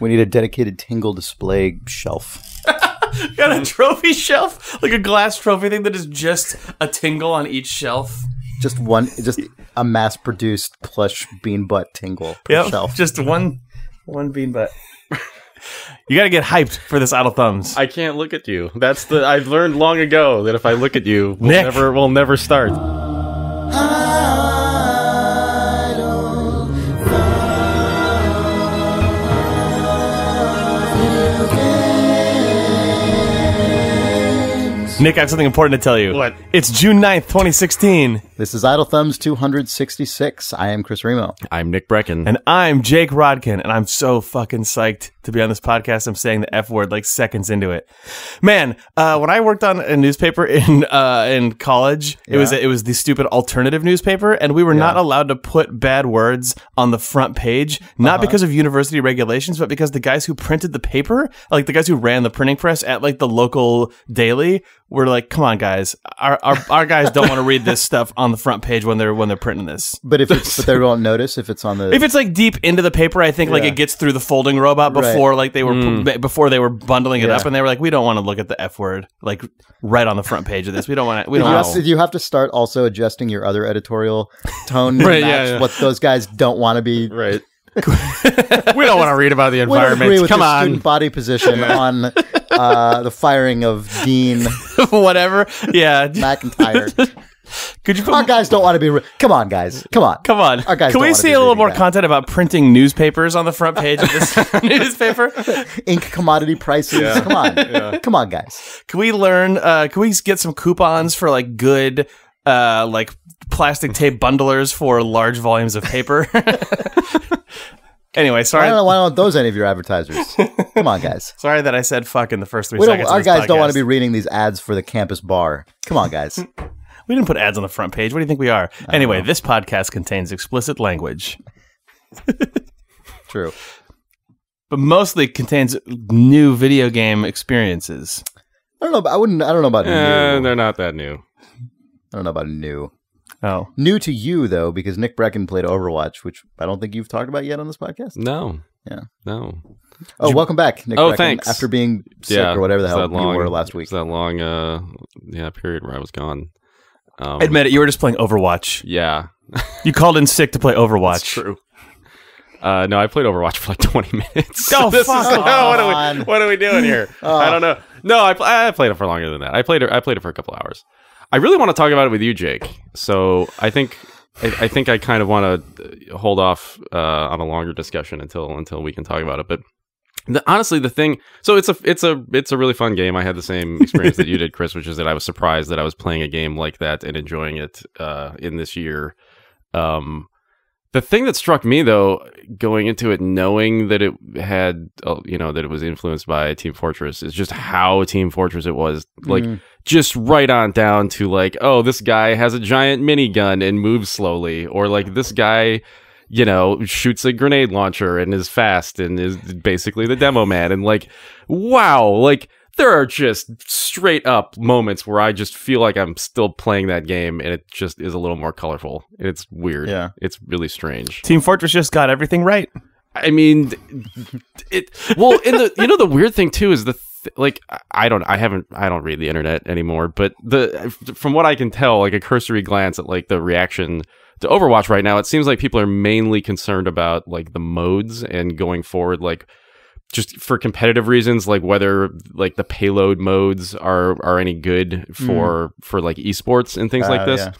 We need a dedicated Tingle display shelf. Got a trophy shelf, like a glass trophy thing that is just a tingle on each shelf. Just one, just a mass-produced plush bean butt Tingle per Yep, shelf. just one, one bean butt. you got to get hyped for this idle thumbs. I can't look at you. That's the I've learned long ago that if I look at you, we'll Nick. never we'll never start. Nick, I have something important to tell you. What? It's June 9th, 2016, This is Idle Thumbs 266. I am Chris Remo. I'm Nick Breckon. and I'm Jake Rodkin, and I'm so fucking psyched to be on this podcast. I'm saying the F word like seconds into it. Man, uh, when I worked on a newspaper in uh, in college, it was it was the stupid alternative newspaper, and we were not allowed to put bad words on the front page, not Uh-huh. because of university regulations, but because the guys who printed the paper, like the guys who ran the printing press at like the local daily, were like, "Come on, guys, our our, our guys don't want to read this stuff on the front page when they're when they're printing this." But if it's, but they won't notice if it's on the. If it's like deep into the paper, I think like it gets through the folding robot Right. Before like they were before they were bundling it Yeah. up, and they were like, we don't want to look at the f word like right on the front page of this. We don't want to. We Did don't you, want have, did you have to start also adjusting your other editorial tone to Right, match yeah, yeah. what those guys don't want to be? right. we don't want to read about the We agree environment. with Come your on. student body position on uh, the firing of Dean whatever. Yeah. McIntyre. Could you put? Our guys don't want to be. Re- Come on, guys. Come on. Come on. Our guys Can we see a little more that. content about printing newspapers on the front page of this newspaper? Ink commodity prices. Come on. Come on, guys. Can we learn? Uh, can we get some coupons for like good, uh, like plastic tape bundlers for large volumes of paper? anyway, Why sorry. don't, why don't those any of your advertisers? Come on, guys. Sorry that I said fuck in the first three We don't, seconds. of our this guys don't want to be reading these ads for the campus bar. Come on, guys. We didn't put ads on the front page. What do you think we are? Anyway, this podcast contains explicit language, True. but mostly contains new video game experiences. I don't know. But I wouldn't. I don't know about Eh, new. they're not that new. I don't know about new. Oh, New to you though, because Nick Breckon played Overwatch, which I don't think you've talked about yet on this podcast. No. Yeah. No. Oh, welcome back, Nick. Oh, Breckon, thanks. After being sick yeah. or whatever the It's hell that you were last week. it's that long uh yeah, period where I was gone. Um, admit it. You were just playing Overwatch. yeah. You called in sick to play Overwatch. That's true. Uh, no, I played Overwatch for like 20 minutes. Oh, This is- fuck what, are we, what are we doing here? I don't know. No, I, pl- I played it for longer than that. I played it. I played it for a couple hours. I really want to talk about it with you, Jake. So I think I, I think I kind of want to hold off uh, on a longer discussion until until we can talk about it. But the, honestly, the thing. So it's a it's a it's a really fun game. I had the same experience that you did, Chris, which is that I was surprised that I was playing a game like that and enjoying it uh, in this year. Um, the thing that struck me though, going into it, knowing that it had, uh, you know, that it was influenced by Team Fortress, is just how Team Fortress it was. Like, Mhm. just right on down to like, oh, this guy has a giant minigun and moves slowly, or like this guy, you know, shoots a grenade launcher and is fast and is basically the demo man. And like, wow, like there are just straight up moments where I just feel like I'm still playing that game and it just is a little more colorful. It's weird. Yeah. It's really strange. Team Fortress just got everything right. I mean, it. Well, in the you know the weird thing too is the th- like I don't I haven't I don't read the internet anymore, but the from what I can tell, like a cursory glance at like the reaction to Overwatch right now, it seems like people are mainly concerned about like the modes and going forward, like just for competitive reasons, like whether like the payload modes are are any good for for like esports and things like Uh, this. yeah.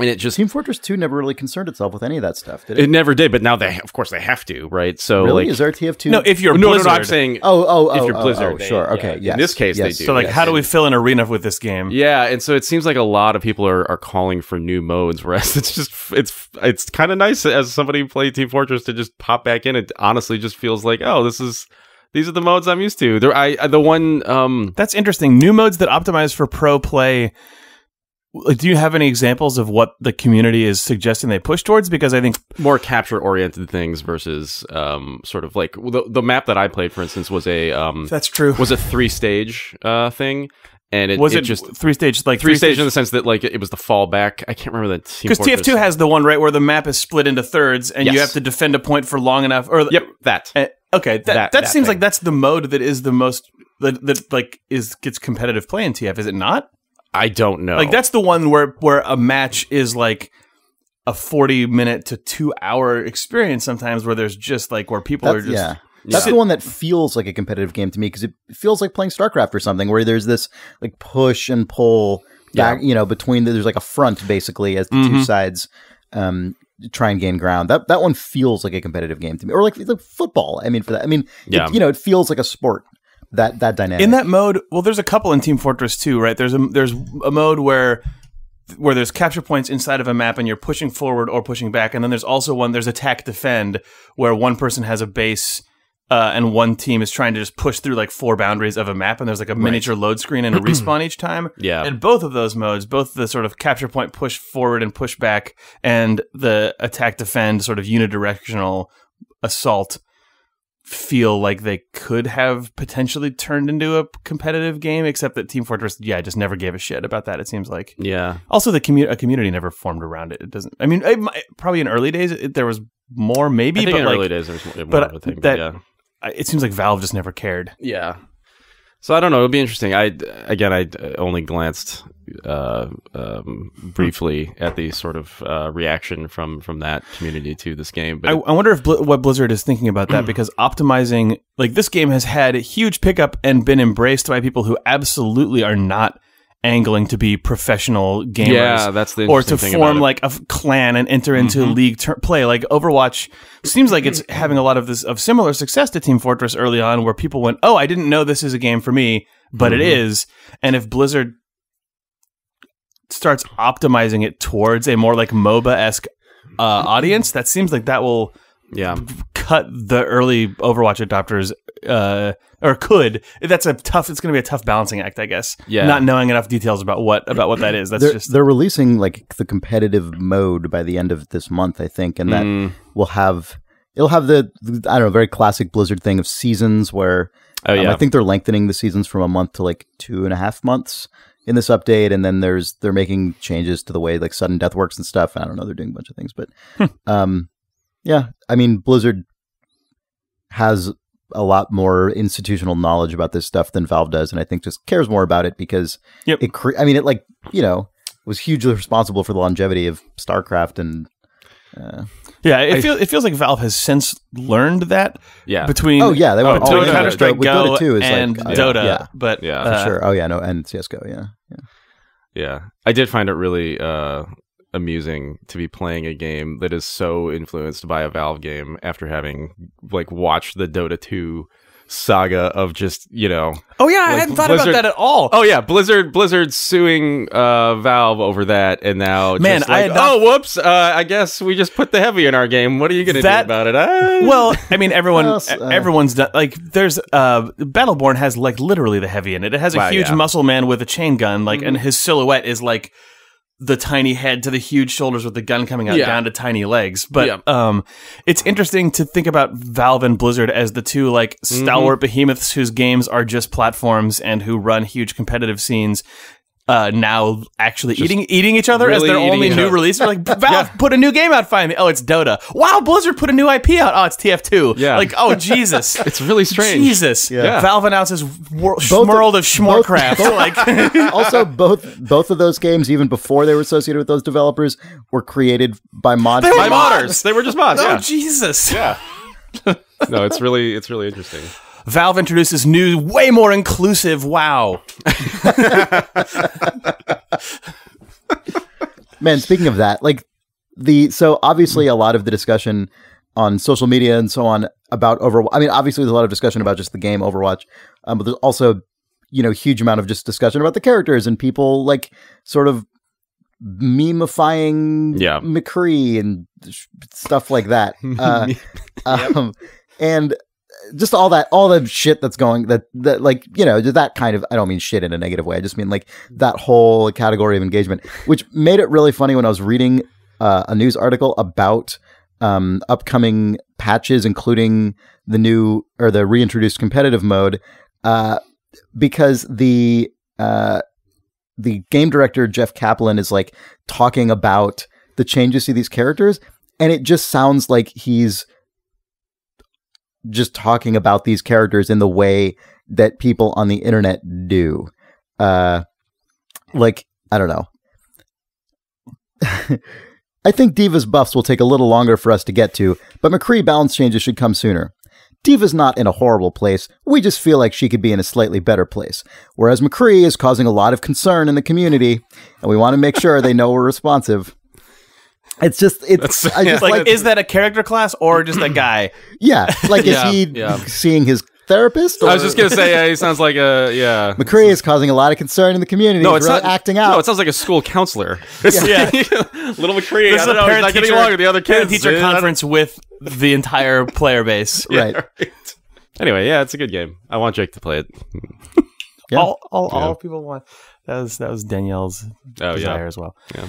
And it just Team Fortress 2 never really concerned itself with any of that stuff, did it? it never did, but now they of course they have to, right? So really? like Is there TF2? No, if you're no, no, Blizzard, no, I'm saying Oh, oh, oh. if you're oh, Blizzard, oh, they- sure. yeah, Okay. in this case, they do. so like, yes. how do we fill an arena with this game? Yeah, and so it seems like a lot of people are, are calling for new modes, whereas it's just it's it's kind of nice as somebody who played Team Fortress to just pop back in. It honestly just feels like oh, this is these are the modes I'm used to. There, I the one um That's interesting. New modes that optimize for pro play. Like, do you have any examples of what the community is suggesting they push towards? Because I think more capture oriented things versus um sort of like the the map that I played, for instance, was a um that's true. was a three stage uh thing, and it was it, it, just three stage like three stage in the sense that like it was the fallback. I can't remember the Team Because TF2 has the one right where the map is split into thirds, and you have to defend a point for long enough. Or Yep, that. a- Okay, that that, That- that seems thing. like that's the mode that is the most that, that like is gets competitive play in TF. Is it not? I don't know. Like that's the one where where a match is like a forty minute to two hour experience. Sometimes where there's just like where people are just yeah. That's Yeah. the one that feels like a competitive game to me because it feels like playing StarCraft or something where there's this like push and pull back, you know, between the, there's like a front basically as the two Mhm. sides um, try and gain ground. That that one feels like a competitive game to me, or like, like football. I mean, for that, I mean, it- you know, it feels like a sport. That that dynamic in that mode. Well, there's a couple in Team Fortress 2, right? There's a there's a mode where where there's capture points inside of a map and you're pushing forward or pushing back, and then there's also one there's attack defend where one person has a base. Uh, and one team is trying to just push through like four boundaries of a map, and there's like a miniature load screen and a respawn each time. Yeah. And both of those modes, both the sort of capture point push forward and push back, and the attack defend sort of unidirectional assault, feel like they could have potentially turned into a competitive game. Except that Team Fortress, yeah, just never gave a shit about that. It seems like. yeah. Also, the commu- a community never formed around it. It doesn't. I mean, it, probably in early days it, there was more, maybe, but in like, early days there was more, but of a thing. but that- yeah. It seems like Valve just never cared. Yeah. So I don't know. It'll be interesting. I again, I only glanced uh, um, briefly at the sort of uh, reaction from from that community to this game. But I, I wonder if Bl- what Blizzard is thinking about that because optimizing like this game has had a huge pickup and been embraced by people who absolutely are not angling to be professional gamers. yeah, that's the or to thing form about. Like a clan and enter into league ter- play like Overwatch seems like it's having a lot of this of similar success to Team Fortress early on where people went oh I didn't know this is a game for me but it Mm-hmm. is and if Blizzard starts optimizing it towards a more like MOBA esque uh, audience that seems like that will yeah. Cut the early Overwatch adopters uh or could that's a tough it's going to be a tough balancing act I guess Yeah. not knowing enough details about what about what that is that's they're, just they're releasing like the competitive mode by the end of this month, I think, and that Mm. will have it'll have the, the I don't know very classic Blizzard thing of seasons where Oh um. I think they're lengthening the seasons from a month to like two and a half months in this update, and then there's they're making changes to the way like sudden death works and stuff. I don't know, they're doing a bunch of things, but Hmm. um, yeah, I mean Blizzard has a lot more institutional knowledge about this stuff than Valve does, and I think just cares more about it because Yep. it. Cre- I mean, it like you know was hugely responsible for the longevity of StarCraft and. Uh, Yeah, it feels it feels like Valve has since learned that yeah. between Oh, yeah, they went between all in. Counter Strike Go Dota 2 is like- and uh, Dota, yeah. but Yeah, uh, for for sure. Oh yeah, no, and CS:GO. Yeah, yeah. Yeah, I did find it really uh, amusing to be playing a game that is so influenced by a Valve game after having like watched the Dota 2 saga of just you know Oh yeah, I hadn't thought Blizzard- about that at all. oh yeah blizzard blizzard suing uh valve over that and now Man, just I like, had not- oh whoops uh i guess we just put the heavy in our game what are you gonna That- do about it Ah. Well, I mean, everyone, Well, s- uh, everyone's done. Like, there's uh, Battleborn has like literally the heavy in it. It has a Wow, huge yeah. Mm-hmm. muscle man with a chain gun, like, and his silhouette is like the tiny head to the huge shoulders with the gun coming out Yeah. down to tiny legs. But Yeah. um, it's interesting to think about Valve and Blizzard as the two like Mm-hmm. stalwart behemoths whose games are just platforms and who run huge competitive scenes. Uh, now actually eating eating each other as their only new other. release. They're like Valve put a new game out finally. Oh, it's Dota. Wow, Blizzard put a new IP out. Oh, it's TF2. Yeah. Like oh Jesus. it's really strange Jesus. Yeah. Valve announces wor- Both World of- of Schmorcraft. both- like also, both both of those games, even before they were associated with those developers, were created by mod. They were by mods. modders they were just mods oh yeah Jesus. yeah no it's really it's really interesting Valve introduces new, way more inclusive WoW. Man, speaking of that, like the so obviously a lot of the discussion on social media and so on about Overwatch. I mean, obviously there's a lot of discussion about just the game Overwatch, um, but there's also you know huge amount of just discussion about the characters and people like sort of memifying Yeah. McCree and sh- stuff like that. Uh, um, and just all that, all the shit that's going that, that like, you know, that kind of, I don't mean shit in a negative way. I just mean like that whole category of engagement, which made it really funny when I was reading uh, a news article about um, upcoming patches, including the new or the reintroduced competitive mode, uh, because the, uh, the game director Jeff Kaplan is like talking about the changes to these characters, and it just sounds like he's just talking about these characters in the way that people on the internet do. Uh, like I don't know. I think D.Va's buffs will take a little longer for us to get to, but McCree balance changes should come sooner. D.Va's not in a horrible place, we just feel like she could be in a slightly better place. Whereas McCree is causing a lot of concern in the community, and we want to make sure they know we're responsive. It's just it's I just Like, like, is that a character class or just a guy? yeah, like is Yeah, he yeah. seeing his therapist? I was just gonna say, yeah, he sounds like a yeah. McCree is causing a lot of concern in the community. No, it's not acting out. No, it sounds like a school counselor. It's Yeah. little McCree. This I is don't a know. Parent not getting teacher, along with the other kids. teacher dude. Conference with the entire player base. right. right. Anyway, yeah, it's a good game. I want Jake to play it. Yeah. All, all, Yeah. all people want. That was that was Danielle's Oh desire yeah. as well. Yeah.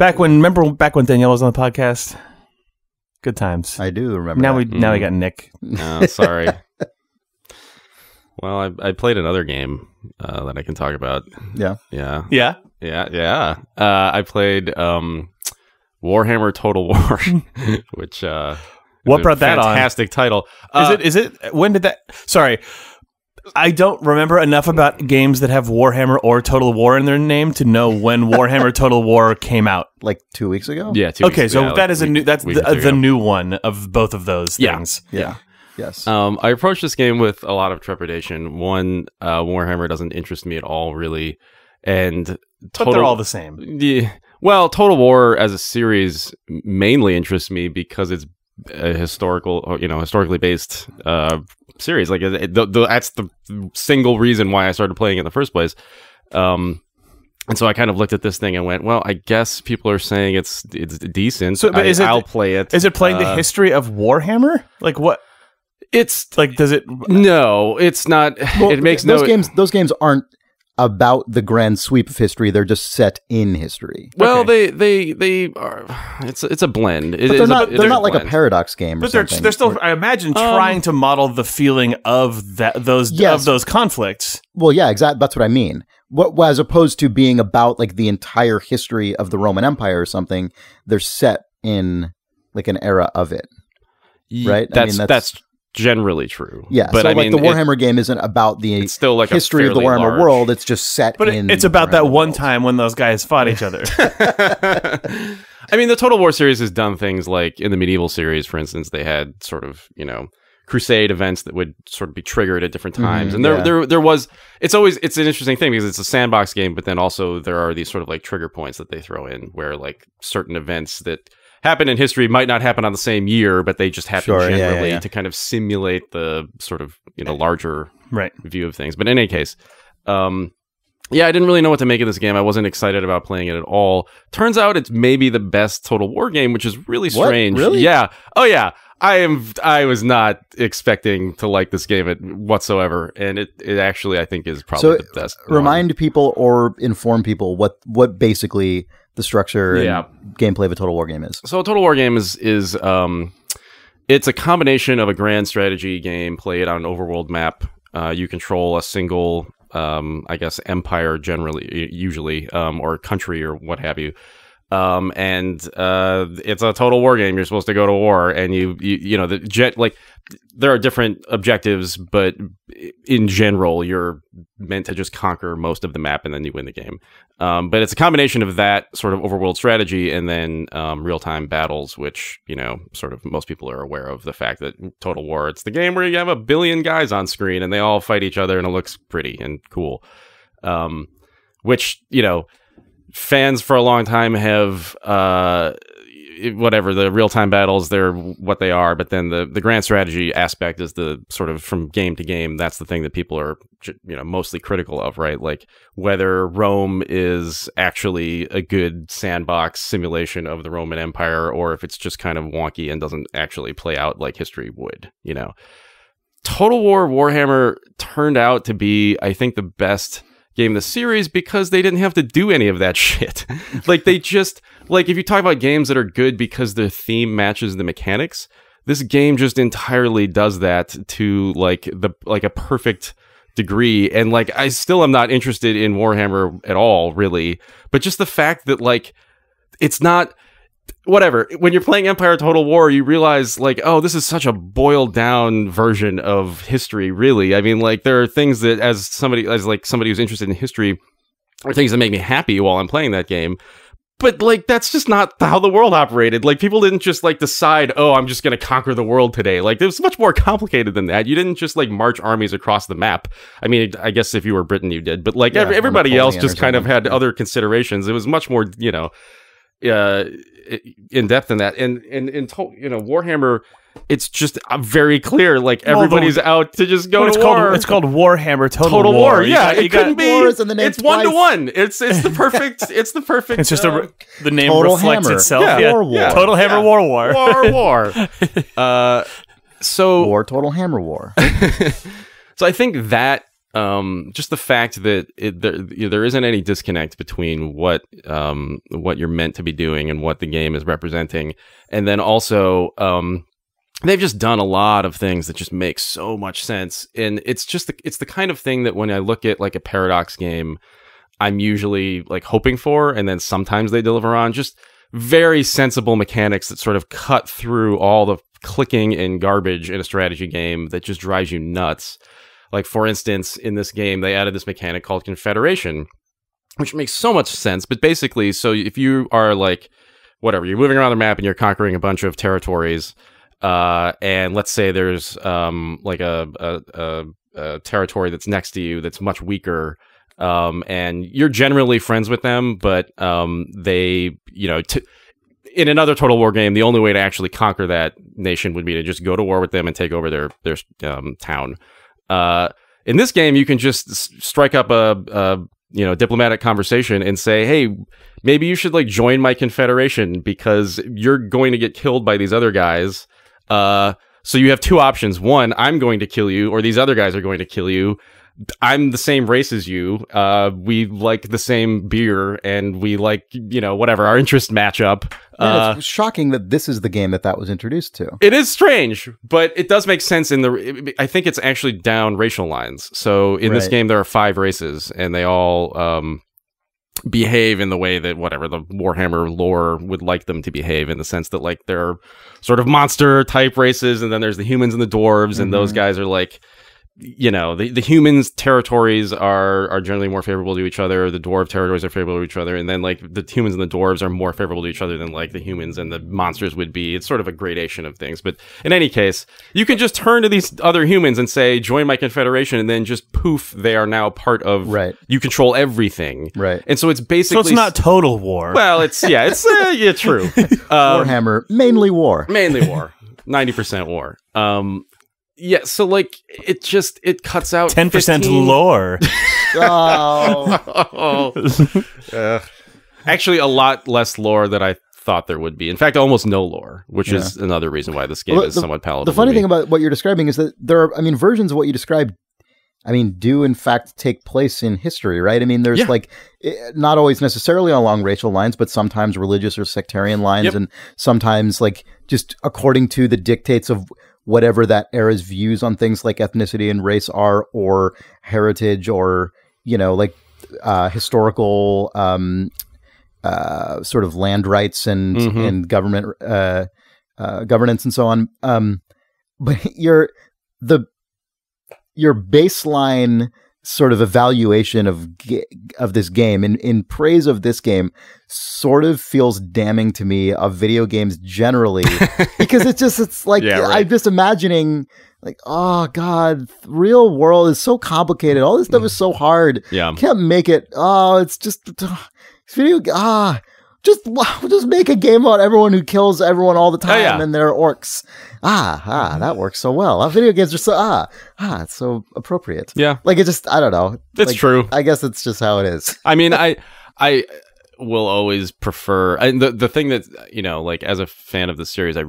Back when remember back when Danielle was on the podcast. Good times. I do remember. now that. we now we Mm. got Nick. No, sorry. well, I, I played another game uh, that I can talk about. Yeah. Yeah, Yeah. yeah, yeah. Uh, I played um, Warhammer Total War, which uh, What is a brought that on? fantastic title. Is Uh, it is it when did that sorry. I don't remember enough about games that have Warhammer or Total War in their name to know when Warhammer Total War came out. like two weeks ago. Yeah. Two Okay, weeks- so yeah, that like is a week- new that's the, the new one of both of those Yeah. things. Yeah. Yes. Um, I approached this game with a lot of trepidation. One, uh, Warhammer doesn't interest me at all, really, and But they're all the same. Yeah. Well, Total War as a series mainly interests me because it's a historical, you know, historically based uh, series. Like, it, the, the, that's the single reason why I started playing it in the first place. Um, and so I kind of looked at this thing and went, "Well, I guess people are saying it's it's decent. So, but I, is it- I'll play it. Is it playing the Uh, history of Warhammer? Like what It's like does it no, it's not. Well, it makes those no games. Those games aren't about the grand sweep of history. They're just set in history. Well, Okay. they they they are. It's it's a blend. It But they're a- not. it They're is not like a paradox game or but they're something. they're still I imagine um, trying to model the feeling of that those Yes. of those conflicts. Well, yeah, exactly. That's what I mean. What, as opposed to being about like the entire history of the Roman Empire or something, they're set in like an era of it. Ye- right? I mean, that's, that's- generally true. Yeah. but so I like mean, the Warhammer game isn't about the it's still like a history of the Warhammer large- world. It's just set But it- in. it's about that one world. time when those guys fought each other. I mean, the Total War series has done things like in the medieval series, for instance, they had sort of you know crusade events that would sort of be triggered at different times, Mhm, and there yeah. there there was. It's always it's an interesting thing because it's a sandbox game, but then also there are these sort of like trigger points that they throw in where like certain events that happen in history might not happen on the same year, but they just happen Sure, yeah, yeah, generally yeah. to kind of simulate the sort of you know larger right. view of things. But in any case, um, yeah, I didn't really know what to make of this game. I wasn't excited about playing it at all. Turns out it's maybe the best Total War game, which is really What? strange. Really? Yeah. Oh yeah. I am. I was not expecting to like this game at, whatsoever, and it, it actually I think is probably So, the best. one. Remind people or inform people what what basically the structure Yeah. and gameplay of a Total War game is. So a Total War game is is um, it's a combination of a grand strategy game played on an overworld map. Uh, you control a single, um, I guess, empire generally, usually, um, or country or what have you. Um, and uh, it's a total war game. You're supposed to go to war, and you, you, you know, the jet like there are different objectives, but in general, you're meant to just conquer most of the map, and then you win the game. Um, but it's a combination of that sort of overworld strategy and then um, real time battles, which you know, sort of most people are aware of the fact that Total War it's the game where you have a billion guys on screen and they all fight each other and it looks pretty and cool. Um, which you know, fans for a long time have uh, whatever the real time battles they're what they are, but then the the grand strategy aspect is the sort of from game to game. That's the thing that people are you know mostly critical of, right? Like whether Rome is actually a good sandbox simulation of the Roman Empire, or if it's just kind of wonky and doesn't actually play out like history would, you know. Total War Warhammer turned out to be, I think, the best game in the series because they didn't have to do any of that shit. like they just like if you talk about games that are good because the theme matches the mechanics, this game just entirely does that to like the like a perfect degree and like I still am not interested in Warhammer at all really, but just the fact that like it's not whatever. When you're playing Empire Total War, you realize like, oh, this is such a boiled down version of history. Really, I mean, like there are things that, as somebody, as like somebody who's interested in history, are things that make me happy while I'm playing that game. But like that's just not how the world operated. Like people didn't just like decide, oh, I'm just gonna conquer the world today. Like it was much more complicated than that. You didn't just like march armies across the map. I mean, I guess if you were Britain, you did, but like Yeah, everybody else just kind of had other considerations. It was much more, you know, uh, in depth in that. And and in to- you know, Warhammer, it's just uh, very clear. Like Well, the- everybody's out to just go What to it's war. called it's called Warhammer Total, Total War. You Yeah, you it couldn't be. War is the name it's one to one. It's it's the perfect. it's the perfect. It's just a uh, re- the name Total reflects Hammer. itself. Yeah. Yeah. War War. Total Hammer Yeah. War War. war war. uh, so War, total hammer war. so I think that um, just the fact that it, there, there isn't any disconnect between what um, what you're meant to be doing and what the game is representing, and then also um, they've just done a lot of things that just make so much sense, and it's just the, it's the kind of thing that when I look at like a paradox game, I'm usually like hoping for, and then sometimes they deliver on just very sensible mechanics that sort of cut through all the clicking and garbage in a strategy game that just drives you nuts. Like for instance, in this game, they added this mechanic called Confederation, which makes so much sense. But basically, so if you are like whatever, you're moving around the map and you're conquering a bunch of territories, uh, and let's say there's um like a a, a, a territory that's next to you that's much weaker. Um, and you're generally friends with them, but um, they, you know, t- in another Total War game, the only way to actually conquer that nation would be to just go to war with them and take over their their um, town. Uh, in this game, you can just strike up a, a you know diplomatic conversation and say, "Hey, maybe you should like join my confederation because you're going to get killed by these other guys." Uh, so you have two options: one, I'm going to kill you, or these other guys are going to kill you. I'm the same race as you. Uh, we like the same beer, and we like you know whatever our interests match up. Uh, it's shocking that this is the game that that was introduced to. it is strange, but it does make sense in the. I think it's actually down racial lines. So in this game, there are five races, and they all um, behave in the way that whatever the Warhammer lore would like them to behave, in the sense that like they're sort of monster type races, and then there's the humans and the dwarves, and those Mhm. guys are like. You know, the, the humans' territories are are generally more favorable to each other. The dwarf territories are favorable to each other, and then like the humans and the dwarves are more favorable to each other than like the humans and the monsters would be. It's sort of a gradation of things. But in any case, you can just turn to these other humans and say, "Join my confederation," and then just poof, they are now part of. Right. You control everything. Right. And so it's basically So it's not Total War. Well, it's yeah, it's uh, yeah, true. Um, Warhammer, mainly war. mainly war 90% war um yeah so like it just it cuts out Ten percent 15 lore. Oh, Ugh. actually a lot less lore than i thought there would be in fact almost no lore which is another reason why this game Well, is the- somewhat palatable the funny to me. thing about what you're describing is that there are, I mean, versions of what you described. I mean, do in fact take place in history, right? I mean, there's Yeah. like eh, not always necessarily along racial lines, but sometimes religious or sectarian lines, Yep. and sometimes like just according to the dictates of whatever that era's views on things like ethnicity and race are, or heritage, or you know, like uh, historical um, uh, sort of land rights and Mhm. and government uh, uh, governance and so on. Um, but your the your baseline sort of evaluation of of this game in in praise of this game sort of feels damning to me of video games generally because it's just it's like Yeah, right. I'm just imagining like oh god real world is so complicated all this stuff is so hard yeah can't make it. Oh, it's just it's video. Ah, just just make a game about everyone who kills everyone all the time, Oh, yeah. and they're orcs. Ah, ah, that works so well. Ah, video games are so ah ah, it's so appropriate. yeah Like it just I don't know. it's Like, true I guess it's just how it is. I mean, I I will always prefer and the the thing that you know, like as a fan of the series, I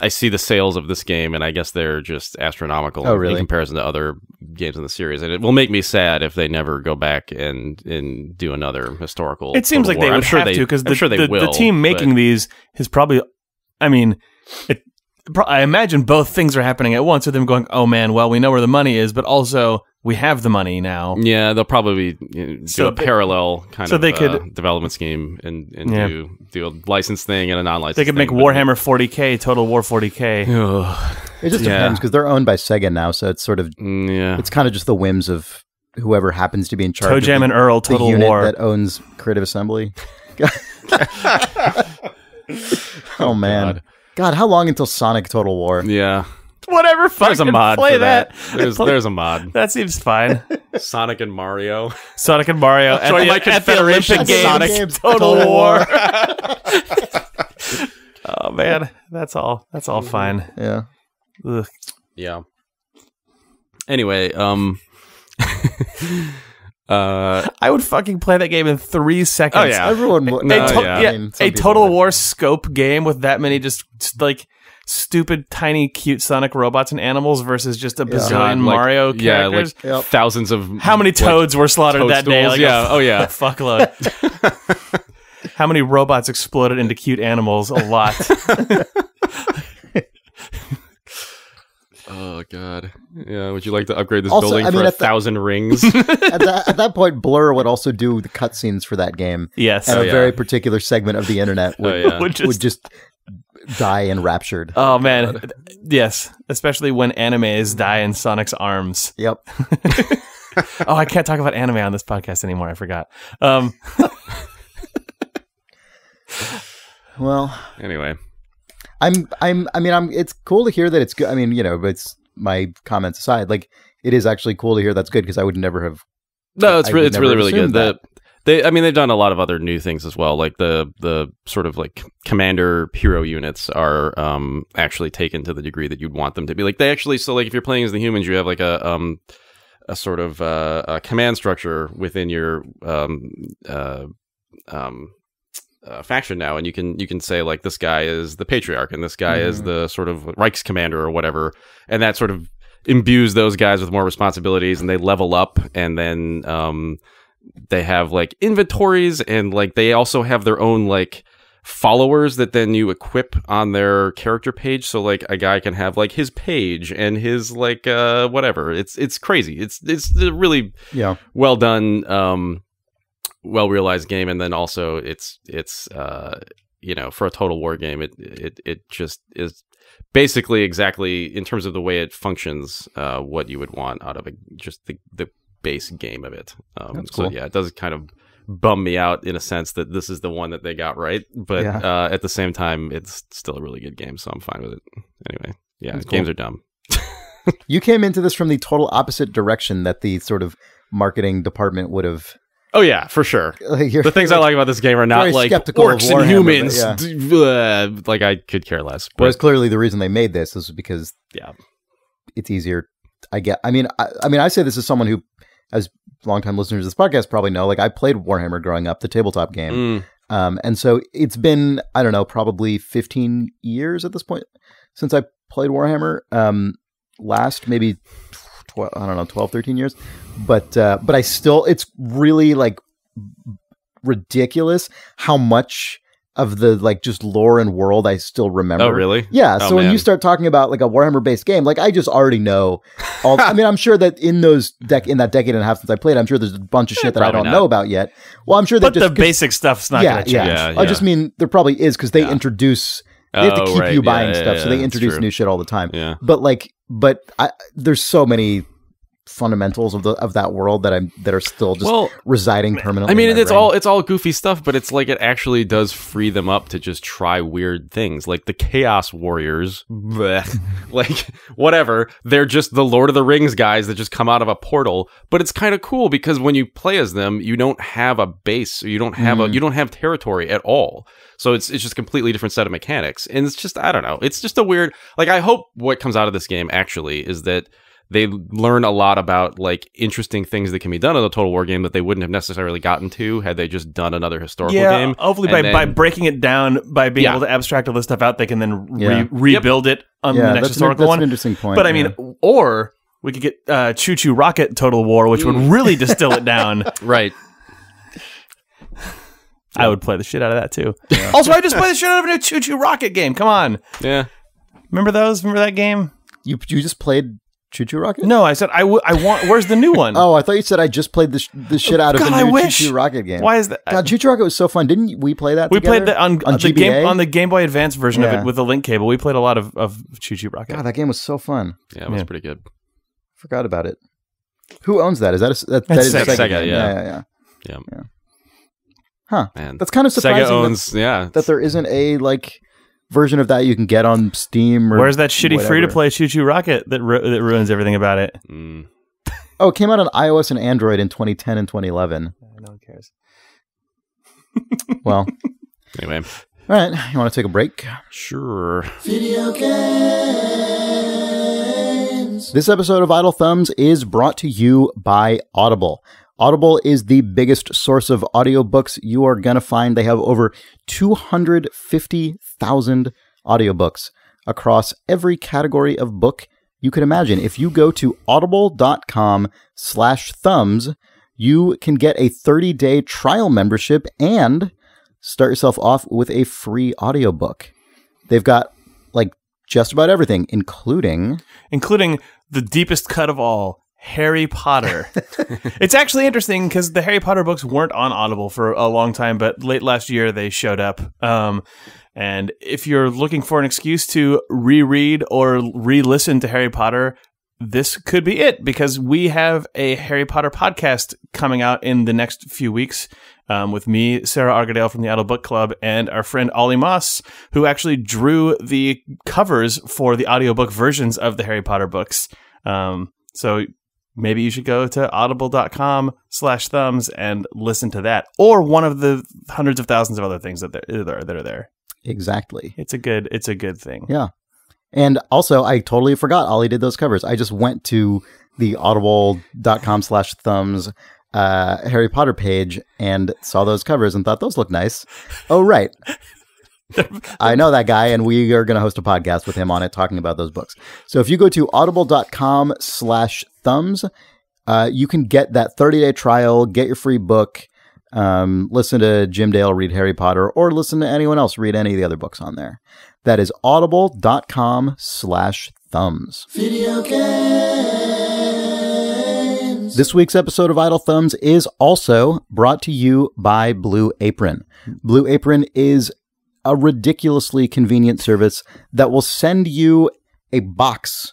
I see the sales of this game, and I guess they're just astronomical Oh, in- really? in comparison to other games in the series, and it will make me sad if they never go back and and do another historical. It seems Total like they War. would I'm sure have they, to because the, sure the, the team making but- these is probably. I mean, it, pro- I imagine both things are happening at once with them going, "Oh man, well we know where the money is," but also we have the money now. Yeah, they'll probably you know, do So a they- parallel kind so of they uh, development scheme and, and Yeah. do do a license thing and a non-license. They could make thing, but- Warhammer 40k, Total War 40k. It just Yeah. depends because they're owned by Sega now, so it's sort of Mm, yeah, it's kind of just the whims of whoever happens to be in charge. Toe of Jam the, and Earl, the Total unit War. that owns Creative Assembly. oh man, God. God, how long until Sonic Total War? yeah. Whatever, There's a mod play for that. that. There's there's a mod. That seems fine. Sonic and Mario. Sonic and Mario at the, my at the Olympic Games. Sonic. Games, Total, Total War. oh man, that's all. That's all fine. Yeah, Ugh. Yeah. Anyway, um, uh, I would fucking play that game in three seconds. Oh, yeah. everyone. would- A, to- yeah. yeah, I mean, a people Total would. War scope game with that many just, just, like stupid, tiny, cute Sonic robots and animals versus just a bazillion God, like- Mario yeah, like characters. Yep. thousands of How many like, toads were slaughtered that day? toadstools? Like Yeah. A, Oh, yeah. a fuckload. How many robots exploded into cute animals? A lot. Oh god. Yeah. Would you like to upgrade this Also, building I for a at the- thousand rings? at, that, at that point, Blur would also do the cutscenes for that game, yes. and Oh, a yeah. very particular segment of the internet would, oh yeah. Would just- would just die enraptured. Oh man, yes, especially when animes die in Sonic's arms. Yep. Oh, I can't talk about anime on this podcast anymore. I forgot. Um, Well, Anyway. I'm I'm I mean I'm it's cool to hear that it's good. I mean, you know, but it's my comments aside, like it is actually cool to hear that's good because I would never have No, it's I really it's really really good. assumed The they I mean they've done a lot of other new things as well. Like the the sort of like commander hero units are um actually taken to the degree that you'd want them to be. Like they actually so like if you're playing as the humans, you have like a um a sort of uh, a command structure within your um uh um uh, faction now, and you can you can say like this guy is the patriarch and this guy is Mhm. the sort of Reichs commander or whatever, and that sort of imbues those guys with more responsibilities, and they level up, and then um, they have like inventories, and like they also have their own like followers that then you equip on their character page so like a guy can have like his page and his like uh whatever it's it's crazy it's it's really yeah. well done um well realized game and then also it's it's uh you know for a total war game it it it just is basically exactly in terms of the way it functions uh what you would want out of a, just the the base game of it um That's so yeah it does kind of bum me out in a sense that this is the one that they got right but Yeah. uh at the same time it's still a really good game so i'm fine with it anyway yeah That's cool. games are dumb You came into this from the total opposite direction that the sort of marketing department would have. Oh yeah for sure Like, the things I like about this game are not like orcs and humans. uh, like I could care less. But Whereas clearly the reason they made this is because Yeah. it's easier. I get. I mean, I, I mean, I say this as someone who, as longtime listeners of this podcast probably know, like I played Warhammer growing up, the tabletop game, Mm, um, and so it's been I don't know, probably fifteen years at this point since I played Warhammer. Um, last maybe tw- I don't know, 12, 13 years, but uh, but I still it's really like ridiculous how much of the like just lore and world I still remember. oh really? Yeah, Oh, so when man. you start talking about like a Warhammer based game, like I just already know all I mean, I'm sure that in those dec in that decade and a half since I played, I'm sure there's a bunch of shit that I don't not. know about yet. Well, I'm sure that but just the basic stuff's not yeah, going to yeah, change. Yeah, I just mean there probably is because they Yeah. introduce they have to Oh, keep right. you buying yeah, stuff, yeah, so they introduce new shit all the time. Yeah. But like, but I, there's so many fundamentals of the of that world that I'm that are still just Well, residing permanently. I mean, it's brain. all it's all goofy stuff, but it's like it actually does free them up to just try weird things, like the Chaos Warriors. bleh, like whatever, they're just the Lord of the Rings guys that just come out of a portal. But it's kind of cool because when you play as them, you don't have a base, you don't have a Mhm. you don't have territory at all. So it's it's just a completely different set of mechanics, and it's just I don't know, it's just a weird. Like I hope what comes out of this game actually is that they learn a lot about like interesting things that can be done in a total war game that they wouldn't have necessarily gotten to had they just done another historical yeah, game. hopefully by, and by then- breaking it down, by being Yeah. able to abstract all this stuff out, they can then re- Yeah. rebuild it on yeah, the next that's, an, historical that's one. an interesting point. But I mean, or we could get uh, ChuChu Rocket Total War, which would Mm. really distill it down. Right. I would play the shit out of that too. Also, I just played the shit out of a new ChuChu Rocket game. Come on, Yeah. remember those? Remember that game? you you just played ChuChu Rocket? No, I said I, w- I want. Where's the new one? Oh, I thought you said I just played the, sh- the oh, shit out of God, the new. ChuChu Rocket game. Why is that? God, ChuChu Rocket was so fun. Didn't we play that we together? played that on, on the game on the Game Boy Advance version of it with the link cable. We played a lot of of ChuChu Rocket. God, that game was so fun. Yeah, it was Yeah. pretty good. Forgot about it. Who owns that? Is that a, that, that That's Sega. Sega, Sega, yeah. yeah, yeah, Yeah. Yeah. Huh. Man, That's kind of surprising Sega that- owns. yeah, that, there isn't a like version of that you can get on Steam or Where's that shitty free to play ChuChu Rocket that ru- that ruins everything about it? Mm. Oh, it came out on iOS and Android in 2010 and 2011. No one cares. Well, Anyway, all right. You want to take a break? sure. Video games. This episode of Idle Thumbs is brought to you by Audible. Audible is the biggest source of audiobooks you are going to find. They have over 250,000 audiobooks across every category of book you could imagine. If you go to audible.com slash thumbs, you can get a 30-day trial membership and start yourself off with a free audiobook. They've got like just about everything, including including the deepest cut of all, Harry Potter. it's actually interesting because the Harry Potter books weren't on Audible for a long time, but late last year they showed up. Um, and if you're looking for an excuse to reread or re-listen to Harry Potter, this could be it because we have a Harry Potter podcast coming out in the next few weeks um, with me, Sarah Argadale from the Idle Book Club, and our friend Olly Moss, who actually drew the covers for the audiobook versions of the Harry Potter books. Um, so maybe you should go to audible.com slash thumbs and listen to that or one of the hundreds of thousands of other things that, there, that are there. exactly. It's a good, it's a good thing. Yeah. And also, I totally forgot Olly did those covers. I just went to the audible.com slash thumbs uh, Harry Potter page and saw those covers and thought those look nice. Oh, right. I know that guy, and we are going to host a podcast with him on it talking about those books. So if you go to audible.com slash thumbs, uh, you can get that 30 day trial, get your free book, um, listen to Jim Dale read Harry Potter, or listen to anyone else read any of the other books on there. That is audible.com slash thumbs. Video games. This week's episode of Idle Thumbs is also brought to you by Blue Apron. Blue Apron is a ridiculously convenient service that will send you a box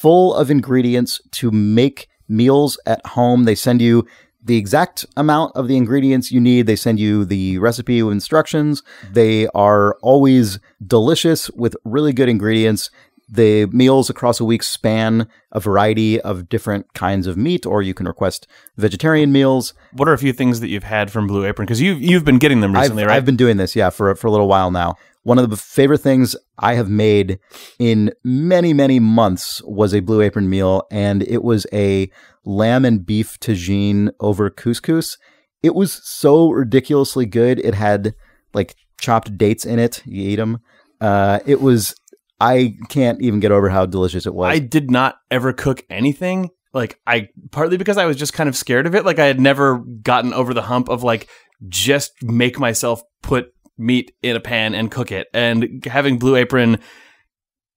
full of ingredients to make meals at home. They send you the exact amount of the ingredients you need. They send you the recipe instructions. They are always delicious with really good ingredients. The meals across a week span a variety of different kinds of meat, or you can request vegetarian meals. What are a few things that you've had from Blue Apron? Because you've you've been getting them recently, I've, right? I've been doing this, yeah, for for a little while now. One of the favorite things I have made in many many months was a Blue Apron meal, and it was a lamb and beef tagine over couscous. It was so ridiculously good. It had like chopped dates in it. You eat them. Uh, it was. I can't even get over how delicious it was. I did not ever cook anything. Like I partly because I was just kind of scared of it. Like I had never gotten over the hump of like just make myself put meat in a pan and cook it. And having Blue Apron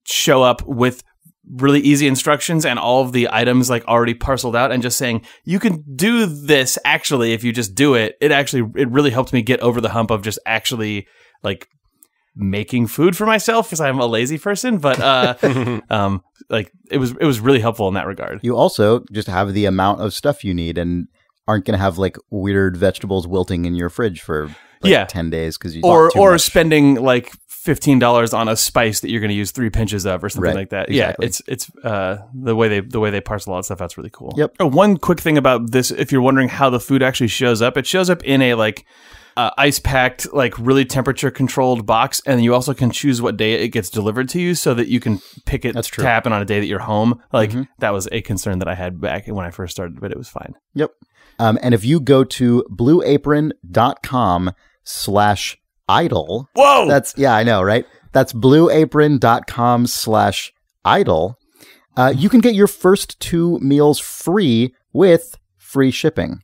show up with really easy instructions and all of the items like already parceled out and just saying you can do this actually if you just do it it actually it really helped me get over the hump of just actually like making food for myself because I'm a lazy person but uh um like it was it was really helpful in that regard You also just have the amount of stuff you need and aren't going to have like weird vegetables wilting in your fridge for like Yeah. 10 days because you or too or much. spending like fifteen dollars on a spice that you're going to use three pinches of or something Right, like that. exactly. Yeah, it's it's uh, the way they the way they parcel all that stuff. That's really cool. Yep. Oh, one quick thing about this, if you're wondering how the food actually shows up, it shows up in a like. Uh, ice packed, like really temperature controlled box, and you also can choose what day it gets delivered to you, so that you can pick it That's to true. Mm-hmm. happen on a day that you're home. Like that was a concern that I had back when I first started, but it was fine. Yep. Um, and if you go to blueapron.com slash idle, Whoa! that's, yeah, I know, right? That's blueapron.com slash idle. Uh, you can get your first two meals free with free shipping.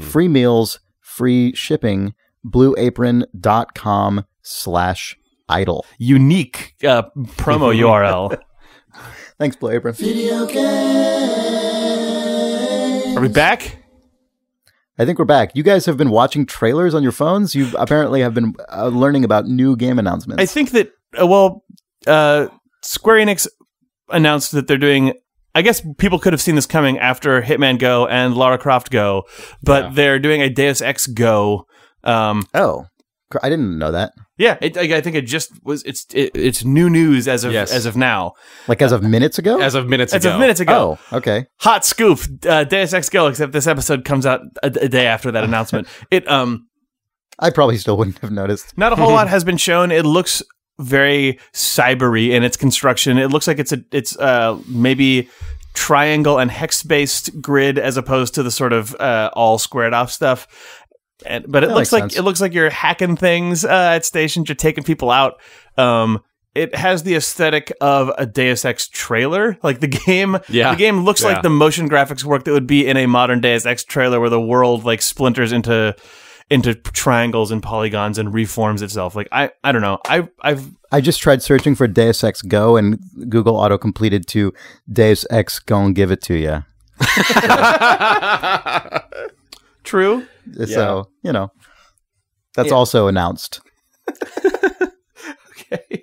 Free meals, free shipping, blueapron.com slash idle. unique uh, promo URL. Thanks, Blue Apron. Are we back? I think we're back. You guys have been watching trailers on your phones. You apparently have been uh, learning about new game announcements. I think that uh, well, uh, Square Enix announced that they're doing. I guess people could have seen this coming after Hitman Go and Lara Croft Go, but Yeah. they're doing a Deus Ex Go. Um, oh, I didn't know that. yeah, it, I I think it just was. It's it, it's new news as of Yes. as of now. Like as of minutes ago. As of minutes As ago. of minutes ago. oh, okay. Hot scoop, uh, Deus Ex Go. Except this episode comes out a, a day after that announcement. It um. I probably still wouldn't have noticed. Not a whole lot has been shown. It looks very cybery in its construction. It looks like it's a it's uh maybe triangle and hex based grid as opposed to the sort of uh, all squared off stuff. And, but it That looks like sense. it looks like you're hacking things uh, at stations. You're taking people out. Um, it has the aesthetic of a Deus Ex trailer. Like the game, Yeah. the game looks Yeah. like the motion graphics work that would be in a modern Deus Ex trailer, where the world like splinters into into triangles and polygons and reforms itself. Like I, I don't know. I, I've I just tried searching for Deus Ex Go, and Google auto completed to Deus Ex Go and Give It to You. true. So you know, that's Yeah. also announced. Okay.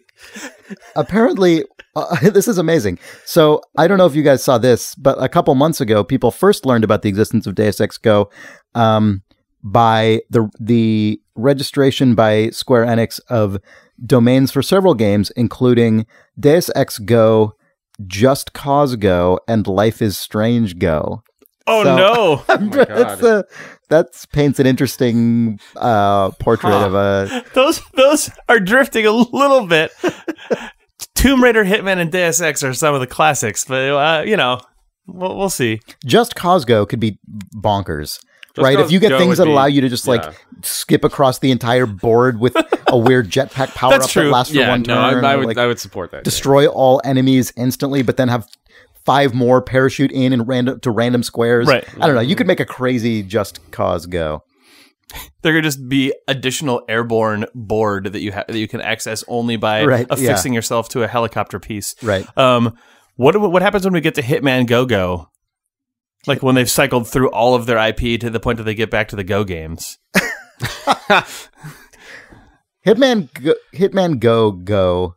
apparently uh, this is amazing so i don't know if you guys saw this but a couple months ago people first learned about the existence of deus ex go um, by the the registration by square enix of domains for several games including deus ex go just cause go and life is strange go Oh So- no. my that's a that paints an interesting uh, portrait Huh. of a those those are drifting a little bit. Tomb Raider, Hitman, and Deus Ex are some of the classics, but uh, you know, we'll, we'll see. just cause go could be bonkers Just right? If you get Go things that be- allow you to just like skip across the entire board with a weird jetpack power That's up true. that lasts for one no, turn, I, I would like, I would support that. destroy all enemies instantly, but then have five more parachute in and random to random squares. Right. I don't know. You could make a crazy just cause go. There could just be additional airborne board that you ha- that you can access only by Right, affixing yourself to a helicopter piece. Right. Um, what what happens when we get to Hitman Go Go? Like when they've cycled through all of their IP to the point that they get back to the Go games. Hitman go, Hitman Go Go.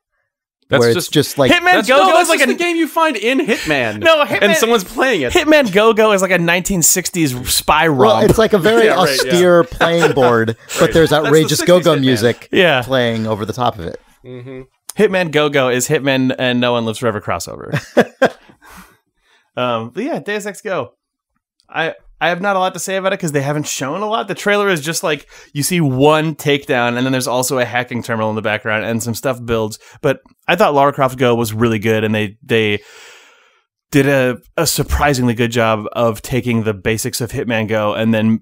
That's where just- it's just like Hitman That's, Go no, Go that's is like just a the game you find in Hitman. No, Hitman- and someone's playing it. Hitman Go Go is like a 1960s spy romp. well, it's like a very Yeah, right, yeah. austere playing board, but there's outrageous 60s go go Hitman. music yeah. playing over the top of it. Hitman Go Go is Hitman and No One Lives Forever crossover. um, but yeah, Deus Ex Go. I I have not a lot to say about it because they haven't shown a lot. The trailer is just like you see one takedown, and then there's also a hacking terminal in the background, and some stuff builds. But I thought Lara Croft Go was really good, and they they did a, a surprisingly good job of taking the basics of Hitman Go and then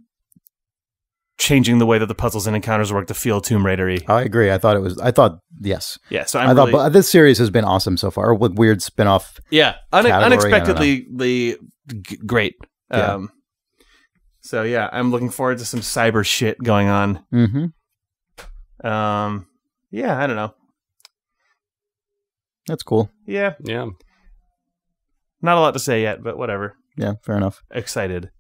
changing the way that the puzzles and encounters work to feel Tomb Raidery. I agree. I thought it was. I thought yes. Yeah, so i I'm thought really, but this series has been awesome so far with weird spin off. Yeah, une- category, unexpectedly g- great. Yeah. Um, so yeah, I'm looking forward to some cyber shit going on. Mm-hmm. Um, yeah, I don't know. That's cool. Yeah, Yeah. not a lot to say yet, but whatever. Yeah, fair enough. Excited.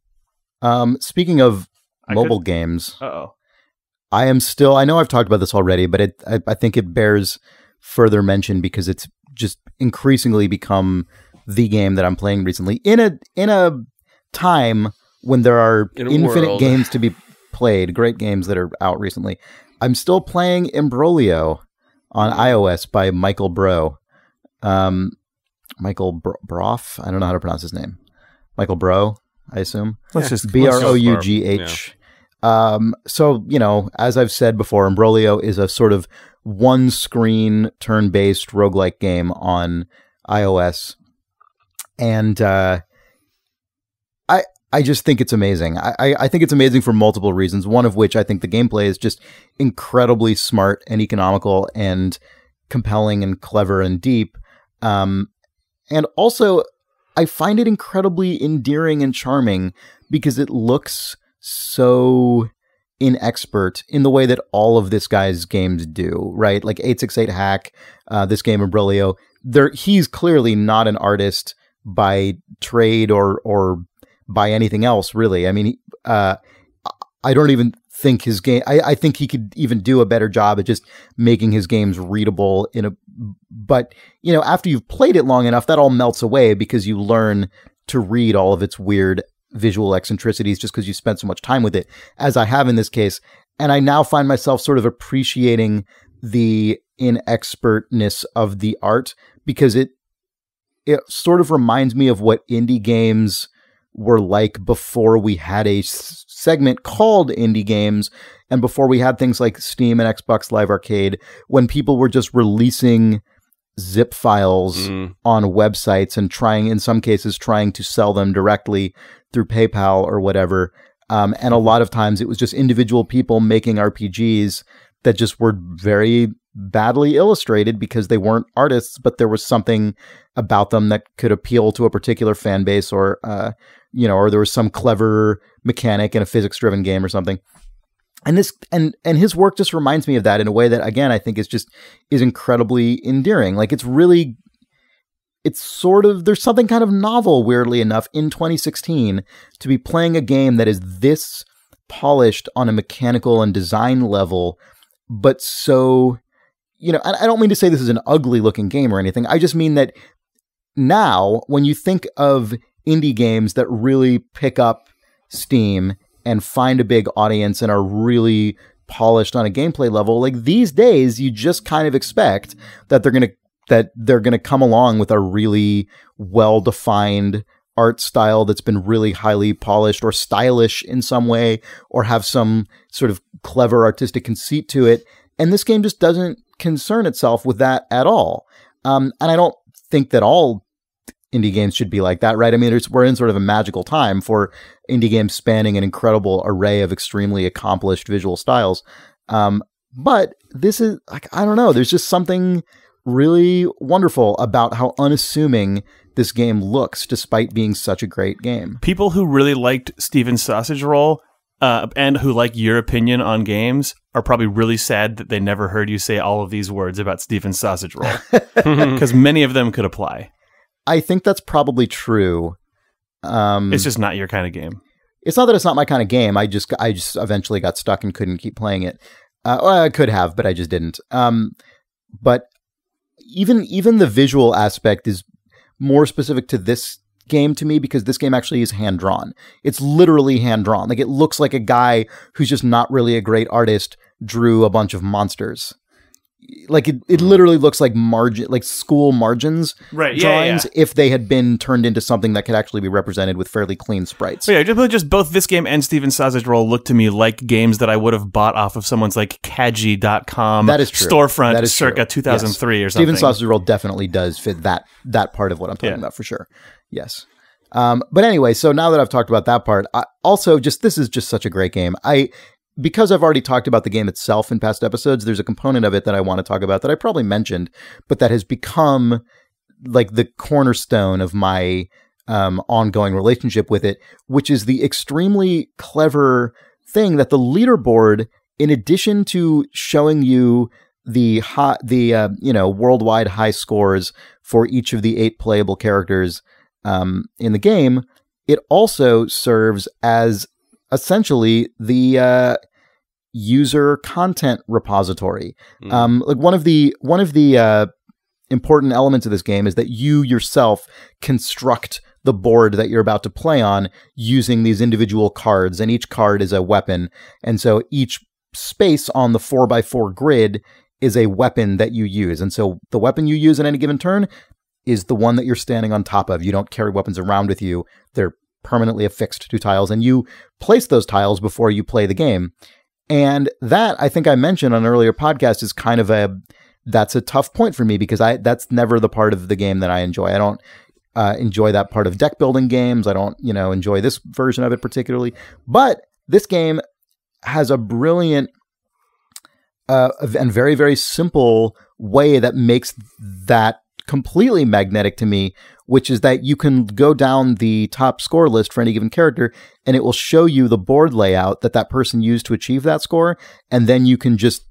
Um, speaking of I mobile games, Uh oh. I am still. I know I've talked about this already, but it. I, I think it bears further mention because it's just increasingly become the game that I'm playing recently in a in a time when there are In infinite world. games to be played, great games that are out recently. I'm still playing Imbroglio on iOS by Michael Brough. Um, Michael Br- Broff. I don't know how to pronounce his name. Michael Bro. I assume. Let's just B let's R go O for U it. G H. Um, so you know, as I've said before, Imbroglio is a sort of one screen turn based roguelike game on iOS. And uh I I just think it's amazing. I, I, think it's amazing for multiple reasons. One of which I think the gameplay is just incredibly smart and economical and compelling and clever and deep. Um, and also, I find it incredibly endearing and charming because it looks so inexpert in the way that all of this guy's games do, right? Like 868 Hack, uh, this game Imbroglio, there he's clearly not an artist by trade or or by anything else, really. I mean, uh, I don't even think his game. I, I think he could even do a better job at just making his games readable in a. But you know, after you've played it long enough, that all melts away because you learn to read all of its weird visual eccentricities just because you spent so much time with it, as I have in this case. And I now find myself sort of appreciating the inexpertness of the art because it it sort of reminds me of what indie games were like before we had a s- segment called indie games and before we had things like Steam and Xbox Live Arcade when people were just releasing zip files Mm. on websites and trying in some cases trying to sell them directly through PayPal or whatever um, and a lot of times it was just individual people making RPGs that just were very badly illustrated because they weren't artists, but there was something about them that could appeal to a particular fan base or, uh, you know, or there was some clever mechanic in a physics driven game or something. And this and and his work just reminds me of that in a way that again I think is just is incredibly endearing. Like it's really it's sort of there's something kind of novel weirdly enough in 2016 to be playing a game that is this polished on a mechanical and design level but so you know i don't mean to say this is an ugly looking game or anything i just mean that now when you think of indie games that really pick up steam and find a big audience and are really polished on a gameplay level. Like these days you just kind of expect that they're going to that they're going to come along with a really well defined art style that's been really highly polished or stylish in some way or have some sort of clever artistic conceit to it. And this game just doesn't concern itself with that at all. Um, and i don't think that all indie games should be like that right i mean we're in sort of a magical time for indie games spanning an incredible array of extremely accomplished visual styles um, but this is like i don't know there's just something really wonderful about how unassuming this game looks despite being such a great game. People who really liked Steven's Sausage Roll uh, and who like your opinion on games are probably really sad that they never heard you say all of these words about Steven's Sausage Roll because many of them could apply. I think that's probably true. Um, It's just not your kind of game. it's not that it's not my kind of game. I just I just eventually got stuck and couldn't keep playing it. Uh, well, I could have, but I just didn't. Um, but even even the visual aspect is more specific to this game to me because this game actually is hand drawn. It's literally hand drawn. Like it looks like a guy who's just not really a great artist drew a bunch of monsters. Like it, it literally looks like margin like school margins Right, yeah, drawings if they had been turned into something that could actually be represented with fairly clean sprites. Yeah, just, just both this game and Steven's Sausage Roll look to me like games that I would have bought off of someone's like Kagi.com That is true. storefront That is circa true. 2003 or something. Steven Sausage Roll definitely does fit that that part of what I'm talking Yeah. about for sure. Yes. Um, but anyway, so now that I've talked about that part, I, also just this is just such a great game. I because I've already talked about the game itself in past episodes, there's a component of it that I want to talk about that I probably mentioned, but that has become like the cornerstone of my um, ongoing relationship with it, which is the extremely clever thing that the leaderboard, in addition to showing you the high, the uh, you know worldwide high scores for each of the eight playable characters um, in the game, it also serves as essentially the uh, user content repository. Mm. Um, like one of the one of the uh, important elements of this game is that you yourself construct the board that you're about to play on using these individual cards, and each card is a weapon, and so each space on the four by four grid is a weapon that you use, and so the weapon you use in any given turn is the one that you're standing on top of. You don't carry weapons around with you; they're permanently affixed to tiles, and you place those tiles before you play the game. And that I think I mentioned on an earlier podcast is kind of a that's a tough point for me because I that's never the part of the game that I enjoy. I don't uh, enjoy that part of deck building games. I don't you know enjoy this version of it particularly. But this game has a brilliant uh, and very very simple way that makes that completely magnetic to me, which is that you can go down the top score list for any given character and it will show you the board layout that that person used to achieve that score. And then you can just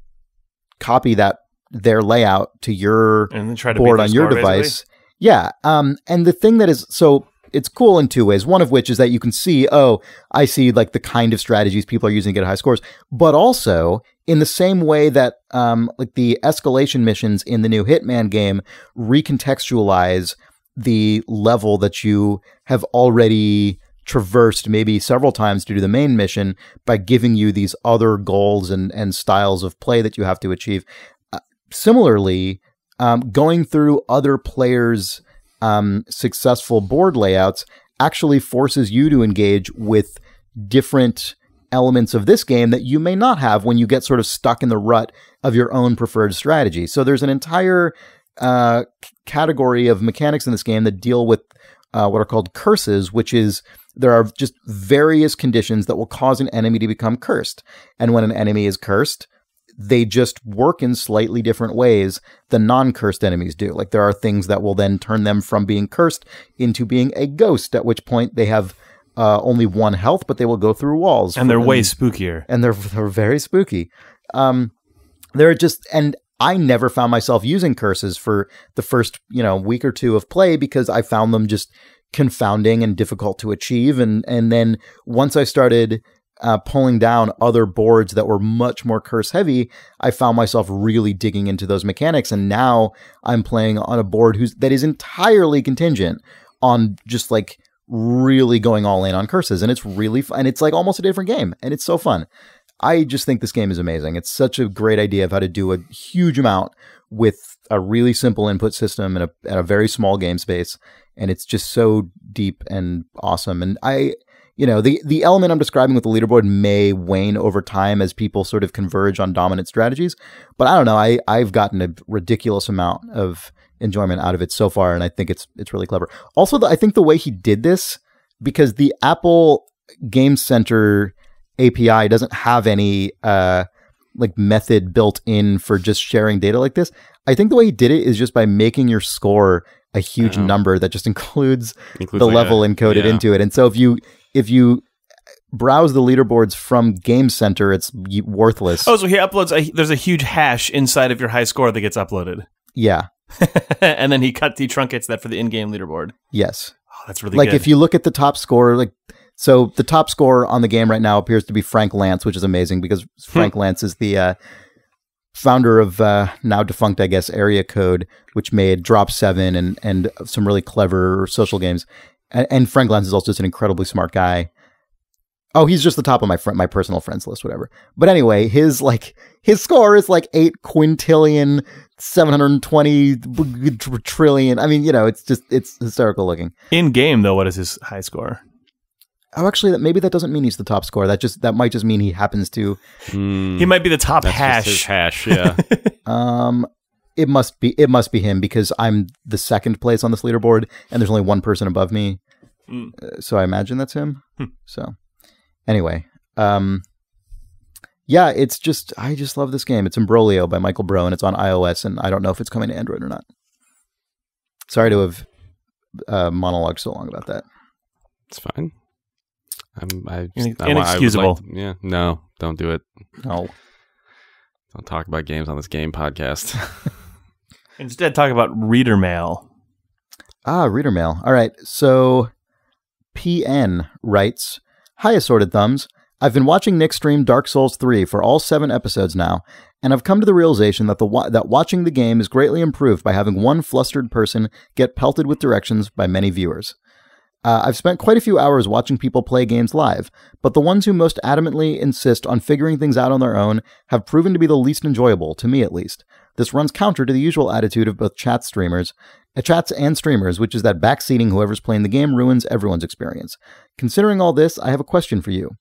copy that, their layout to your and then try to board on your device. basically? Yeah. Um, and the thing that is so it's cool in two ways. One of which is that you can see, oh, I see like the kind of strategies people are using to get high scores, but also in the same way that um, like the escalation missions in the new Hitman game recontextualize the level that you have already traversed maybe several times to do the main mission by giving you these other goals and, and styles of play that you have to achieve. Uh, similarly, um, going through other players' um, successful board layouts actually forces you to engage with different elements of this game that you may not have when you get sort of stuck in the rut of your own preferred strategy. So there's an entire uh, category of mechanics in this game that deal with uh, what are called curses, which is there are just various conditions that will cause an enemy to become cursed. And when an enemy is cursed, they just work in slightly different ways than non-cursed enemies do. Like there are things that will then turn them from being cursed into being a ghost, at which point they have uh, only one health, but they will go through walls. And they're for- way spookier. and they're they're very spooky. Um, they're just and I never found myself using curses for the first you know week or two of play because I found them just confounding and difficult to achieve. And and then once I started uh, pulling down other boards that were much more curse heavy, I found myself really digging into those mechanics. And now I'm playing on a board who's that is entirely contingent on just like really going all in on curses, and it's really fun. And it's like almost a different game, and it's so fun. I just think this game is amazing. It's such a great idea of how to do a huge amount with a really simple input system and a, and a very small game space. And it's just so deep and awesome. And I, you know, the, the element I'm describing with the leaderboard may wane over time as people sort of converge on dominant strategies. But I don't know. I, I've gotten a ridiculous amount of enjoyment out of it so far. And I think it's, it's really clever. Also, the, I think the way he did this, because the Apple Game Center API doesn't have any uh, like method built in for just sharing data like this. I think the way he did it is just by making your score a huge Oh. number that just includes Includes the like level a- encoded yeah. into it. And so if you if you browse the leaderboards from Game Center, it's worthless. Oh, so he uploads. A, there's a huge hash inside of your high score that gets uploaded, Yeah. and then he cut he truncates that for the in-game leaderboard. Yes. Oh, that's really like good. if you look at the top score, like so the top score on the game right now appears to be Frank Lantz, which is amazing because Frank Lantz is the uh, founder of uh, now defunct, I guess, Area Code, which made Drop Seven and and some really clever social games. And, and Frank Lantz is also just an incredibly smart guy. Oh, he's just the top of my friend, my personal friends list, whatever. But anyway, his like his score is like eight quintillion, seven hundred twenty trillion. I mean, you know, it's just it's hysterical looking. in game though, what is his high score? Oh, actually, that maybe that doesn't mean he's the top scorer. That just that might just mean he happens to. Mm, He might be the top that's just his hash. hash, yeah. Um, it must be it must be him because I'm the second place on this leaderboard, and there's only one person above me. Mm. Uh, so I imagine that's him. Hmm. So anyway, um, yeah, it's just I just love this game. It's Imbroglio by Michael Brough, and it's on iOS, and I don't know if it's coming to Android or not. Sorry to have uh, monologued so long about that. it's fine. I'm I, In- I, I would inexcusable. yeah, no, don't do it. No, Don't talk about games on this game podcast. Instead, talk about reader mail. Ah, reader mail. All right. So PN writes Hi, Assorted Thumbs. I've been watching Nick stream Dark Souls 3 for all seven episodes now, and I've come to the realization that the wa- that watching the game is greatly improved by having one flustered person get pelted with directions by many viewers. Uh, I've spent quite a few hours watching people play games live, but the ones who most adamantly insist on figuring things out on their own have proven to be the least enjoyable, to me at least. This runs counter to the usual attitude of both chat streamers, uh, chats and streamers, which is that backseating whoever's playing the game ruins everyone's experience. Considering all this, I have a question for you.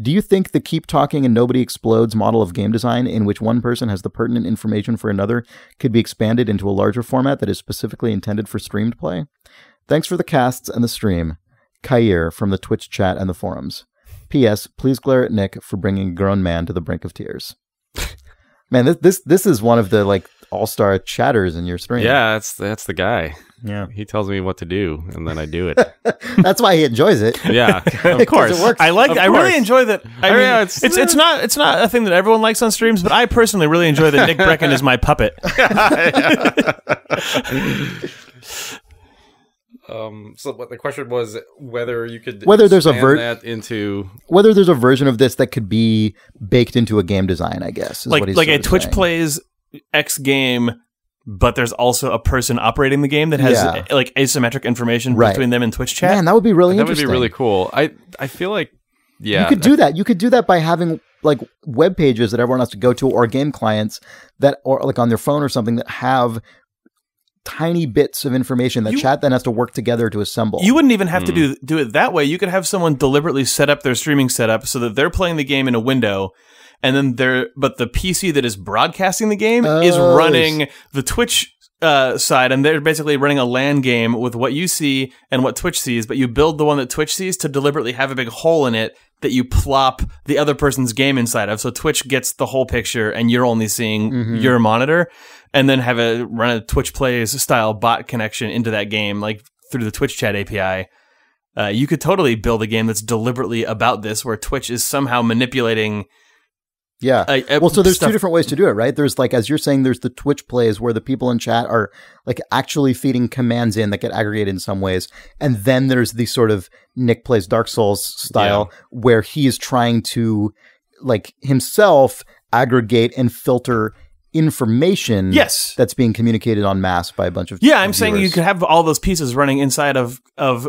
Do you think the keep talking and nobody explodes model of game design, in which one person has the pertinent information for another, could be expanded into a larger format that is specifically intended for streamed play? Thanks for the casts and the stream. Kair from the Twitch chat and the forums. P.S. Please glare at Nick for bringing a grown man to the brink of tears. man, this this this is one of the like all star chatters in your stream. Yeah, that's that's the guy. yeah. He tells me what to do, and then I do it. That's why he enjoys it. yeah, of course. it works. I like. Of I really enjoy that. I Oh, mean, yeah, it's, it's- it's not it's not a thing that everyone likes on streams, but I personally really enjoy that Nick Breckon is my puppet. Um, so what the question was whether you could Whether there's a expand ver- that into Whether there's a version of this that could be baked into a game design, I guess. Is like what he's like a Twitch saying. plays X game, but there's also a person operating the game that has Yeah. like asymmetric information Right. between them and Twitch chat. Man, that would be really that would be really cool. I I feel like yeah, you could do that. You could do that by having like web pages that everyone has to go to, or game clients that, or like on their phone or something that have tiny bits of information that You- chat then has to work together to assemble. You wouldn't even have Hmm. to do do it that way. You could have someone deliberately set up their streaming setup so that they're playing the game in a window, and then they're but the PC that is broadcasting the game is Oh, running the Twitch uh, side, and they're basically running a LAN game with what you see and what Twitch sees. But you build the one that Twitch sees to deliberately have a big hole in it that you plop the other person's game inside of. So Twitch gets the whole picture, and you're only seeing Mhm. your monitor. And then have a run a Twitch plays style bot connection into that game, like through the Twitch chat API. Uh, you could totally build a game that's deliberately about this, where Twitch is somehow manipulating. Yeah. Uh, uh, well, so there's stuff- two different ways to do it, right? There's like, as you're saying, there's the Twitch plays where the people in chat are like actually feeding commands in that get aggregated in some ways. And then there's the sort of Nick plays Dark Souls style where he is trying to like himself aggregate and filter information Yes. that's being communicated on mass by a bunch of Yeah, I'm saying you could have all those pieces running inside of of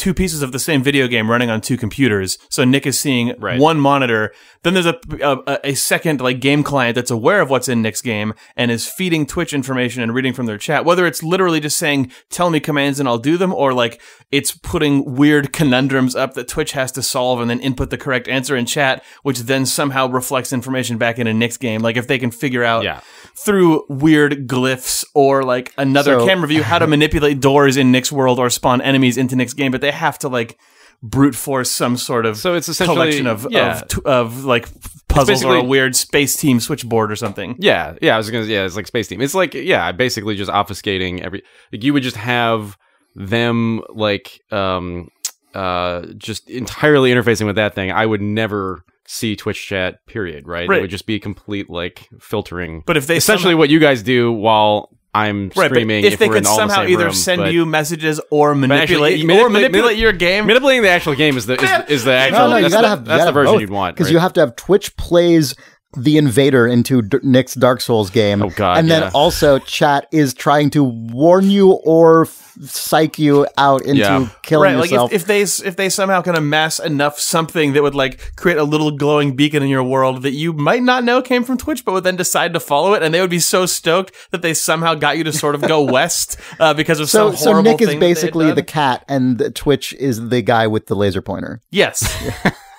two pieces of the same video game running on two computers. So Nick is seeing Right. one monitor. Then there's a, a a second like game client that's aware of what's in Nick's game and is feeding Twitch information and reading from their chat. Whether it's literally just saying "tell me commands and I'll do them," or like it's putting weird conundrums up that Twitch has to solve and then input the correct answer in chat, which then somehow reflects information back into Nick's game. Like if they can figure out Yeah. Through weird glyphs or like another So- camera view how to manipulate doors in Nick's world or spawn enemies into Nick's game, but they have to like brute force some sort of So it's essentially collection of yeah. of, t- of like puzzles or a weird space team switchboard or something. Yeah, yeah, I was gonna. Yeah, it's like Space Team. It's like yeah, basically just obfuscating every. Like you would just have them like um uh just entirely interfacing with that thing. I would never see Twitch chat. Period. Right. Right. It would just be complete like filtering. But if they essentially somehow- what you guys do while I'm right, but streaming. if, they we're could in all the somehow either room, send but- you messages or manipulate actually, or manipulate- manipulate your game, manipulating the actual game is the is, is the actual. No, no, you that's gotta the, have that's the version you'd want. because right? you have to have Twitch plays the invader into D- Nick's Dark Souls game. Oh, God, And then yeah. also chat is trying to warn you or f- psych you out into Yeah. killing right? Like yourself. if, if they if they somehow can amass enough something that would like create a little glowing beacon in your world that you might not know came from Twitch, but would then decide to follow it, and they would be so stoked that they somehow got you to sort of go west uh, because of so, some so Nick is thing that basically the cat, and the Twitch is the guy with the laser pointer. yes.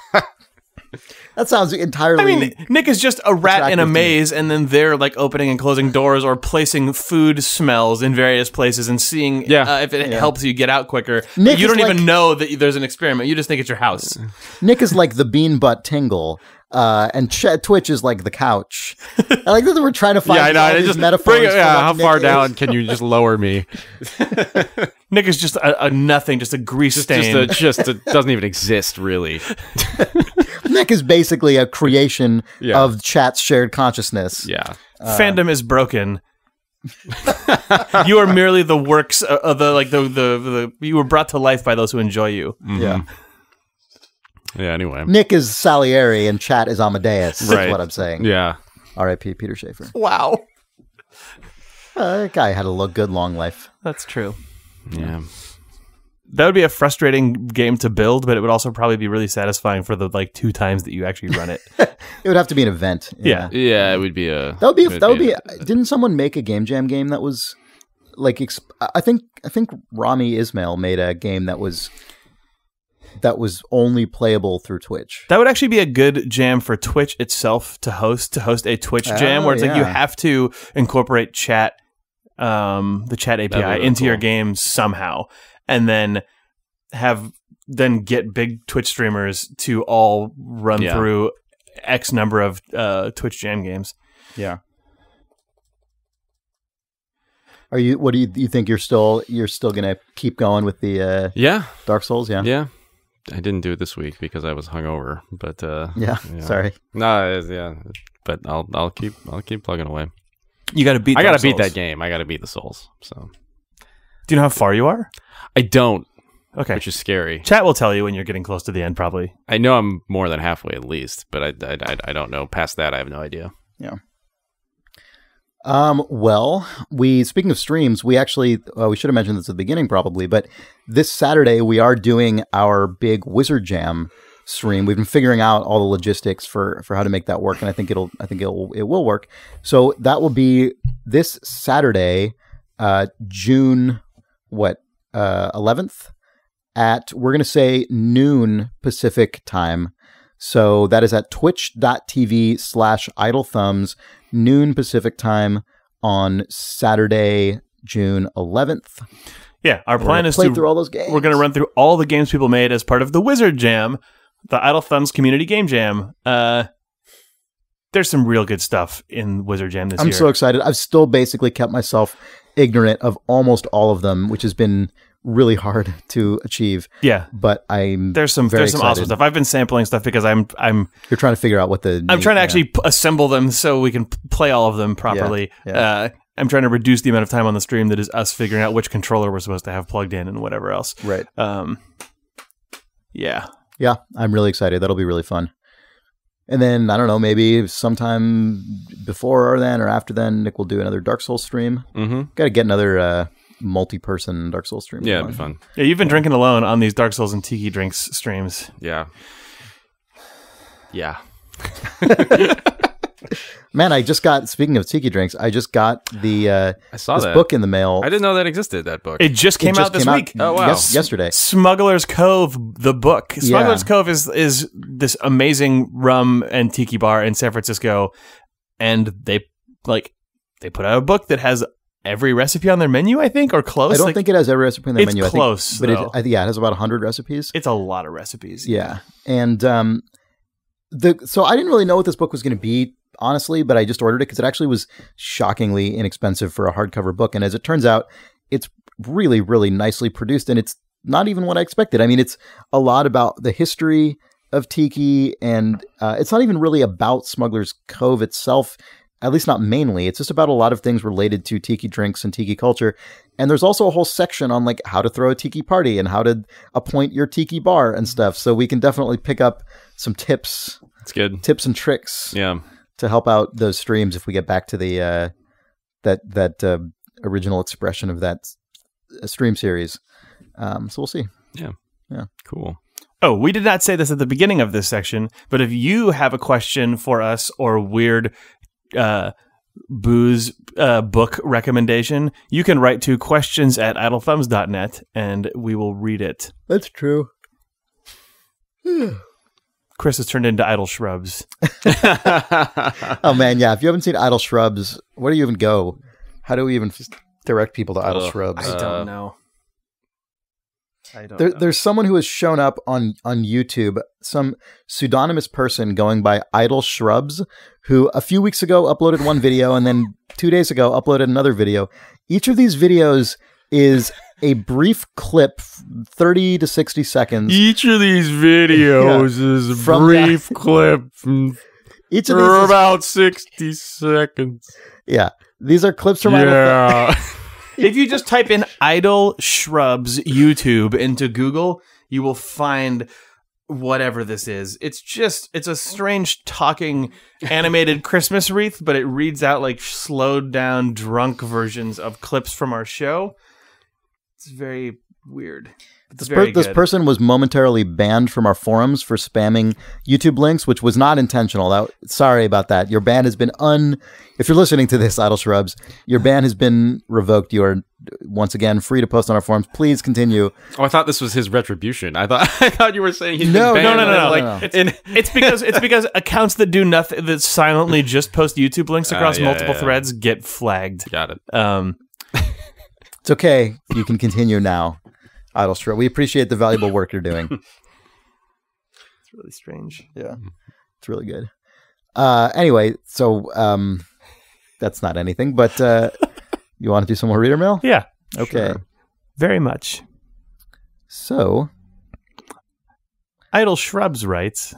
That sounds entirely. I mean, Nick is just a rat in a Attractive to me. maze, and then they're like opening and closing doors or placing food smells in various places and seeing Yeah. uh, if it helps you get out quicker. Nick you don't even know that there's an experiment. You just think it's your house. Nick is like the bean butt tingle. Uh, and Ch- Twitch is like the couch. I like that we're trying to find yeah, I know. all these just metaphors. bring yeah, how Nick far is. down can you just lower me? Nick is just a, a nothing, just a grease Just, stain. just, a, just a, doesn't even exist really. Nick is basically a creation Yeah. of chat's shared consciousness. Yeah. Uh, fandom is broken. you are merely the works of of the like the, the the you were brought to life by those who enjoy you. Mm-hmm. Yeah. Yeah. Anyway. Nick is Salieri and chat is Amadeus. Right. Is what I'm saying. Yeah. R.I.P. Peter Shaffer. Wow, Uh, that guy had a lo- good long life. that's true. Yeah. That would be a frustrating game to build, but it would also probably be really satisfying for the like two times that you actually run it. It would have to be an event. Yeah. Yeah. It would be a. That would be. it That would be. a- Didn't someone make a game jam game that was like? Exp- I think. I think Rami Ismail made a game that was that was only playable through Twitch. That would actually be a good jam for Twitch itself to host to host a Twitch jam Oh, where it's like you have to incorporate chat um the chat API really into your cool. game somehow and then have then get big Twitch streamers to all run Yeah. through X number of uh Twitch jam games. Yeah. Are you? What do you, you think? You're still you're still gonna keep going with the uh, Yeah, Dark Souls? Yeah. yeah. I didn't do it this week because I was hungover, but uh, Yeah. Yeah. Sorry. no, yeah. But I'll I'll keep I'll keep plugging away. You got to beat. I gotta Dark beat that game. I gotta beat the souls. So Do you know how far you are? I don't, Okay. which is scary. Chat will tell you when you're getting close to the end, probably. I know I'm more than halfway at least, but I, I, I, I don't know. Past that, I have no idea. Yeah. Um, well, we speaking of streams, we actually uh, we should have mentioned this at the beginning probably, but this Saturday we are doing our big Wizard Jam stream. We've been figuring out all the logistics for for how to make that work, and I think it'll I think it'll it will work. So that will be this Saturday, uh, June what uh eleventh at we're gonna say noon Pacific time. So that is at twitch.tv slash idle thumbs, noon Pacific time on Saturday, June 11th. Yeah, our We're plan is play to through all those games. we're going to run through all the games people made as part of the Wizard Jam, the Idle Thumbs Community Game Jam. Uh, there's some real good stuff in Wizard Jam this year. I'm so excited. I've still basically kept myself ignorant of almost all of them, which has been really hard to achieve. yeah, But I'm there's some very there's some awesome stuff. I've been sampling stuff because I'm I'm You're trying to figure out what the I'm trying to yeah. actually p- assemble them so we can p- play all of them properly. yeah. Uh, I'm trying to reduce the amount of time on the stream that is us figuring out which controller we're supposed to have plugged in and whatever else. right. Um, yeah, Yeah, I'm really excited. That'll be really fun. And then I don't know, maybe sometime before or then or after then, Nick will do another Dark Souls stream. Mm-hmm. Got to get another uh, multi-person Dark Souls stream. Yeah, it'd be fun. yeah. You've been drinking alone on these Dark Souls and Tiki drinks streams. Yeah. Yeah. Man, I just got. Speaking of tiki drinks, I just got the uh, I saw this that. book in the mail. I didn't know that existed, that book. It just came It just out this came week. Oh, wow. yes- yesterday. Smuggler's Cove, the book. Smuggler's Yeah. Cove is is this amazing rum and tiki bar in San Francisco, and they like they put out a book that has every recipe on their menu, I think, or close. I don't Like, think it has every recipe in the it's menu. close, I think, but it, I, yeah, it has about hundred recipes. it's a lot of recipes. Yeah, and um, the so I didn't really know what this book was going to be honestly, but I just ordered it because it actually was shockingly inexpensive for a hardcover book, and as it turns out, it's really really nicely produced, and it's not even what I expected. I mean, it's a lot about the history of tiki, and uh, it's not even really about Smuggler's Cove itself. At least not mainly. It's just about a lot of things related to tiki drinks and tiki culture. And there's also a whole section on like how to throw a tiki party and how to appoint your tiki bar and stuff. So we can definitely pick up some tips, it's good. tips and tricks Yeah. To help out those streams if we get back to the uh, that that uh, original expression of that stream series. Um, so we'll see. Yeah. Yeah. Cool. Oh, we did not say this at the beginning of this section, but if you have a question for us or weird uh, booze uh, book recommendation, you can write to questions at idlethumbs.net and we will read it. That's true. Chris has turned into idle shrubs. Oh man, yeah. If you haven't seen Idle Shrubs, where do you even go? How do we even f- direct people to Idle Ugh. Shrubs? I Uh, don't know. I don't There, know. there's someone who has shown up on on YouTube, some pseudonymous person going by Idle Shrubs, who a few weeks ago uploaded one video and then two days ago uploaded another video. Each of these videos is a brief clip, thirty to sixty seconds. Each of these videos is From the- clip from Each of these, is- about 60 seconds. yeah, these are clips from Idle. if you just type in idle shrubs YouTube into Google, you will find whatever this is. It's just it's a strange talking animated Christmas wreath, but it reads out like slowed down drunk versions of clips from our show. It's very weird. It's This, very per- this person was momentarily banned from our forums for spamming YouTube links, which was not intentional. That, sorry about that. Your ban has been un. If you're listening to this, Idle Shrubs, your ban has been revoked. You are once again free to post on our forums. Please continue. Oh, I thought this was his retribution. I thought I thought you were saying he's No, been no, banned. no, no, no. Like, no. It's, in- it's because it's because accounts that do nothing that silently just post YouTube links Ah, across yeah, multiple yeah. threads get flagged. got it. Um, It's okay. You can continue now, Idle Shrub. We appreciate the valuable work you're doing. it's really strange. Yeah, it's really good. Uh, anyway, so um, that's not anything, but uh, You want to do some more reader mail? Yeah, Okay. Sure. very much. So, Idle Shrubs writes,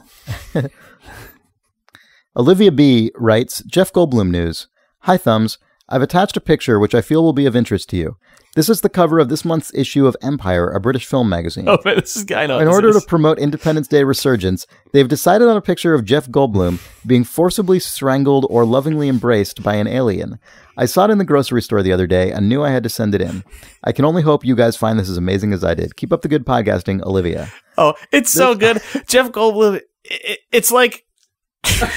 Olivia B writes Jeff Goldblum news. Hi, Thumbs. I've attached a picture which I feel will be of interest to you. This is the cover of this month's issue of Empire, a British film magazine. "Oh, man, this is guy. In order to promote Independence Day resurgence, they've decided on a picture of Jeff Goldblum being forcibly strangled or lovingly embraced by an alien. I saw it in the grocery store the other day and knew I had to send it in. I can only hope you guys find this as amazing as I did. Keep up the good podcasting, Olivia. Oh, it's so good. Jeff Goldblum. It, it's like I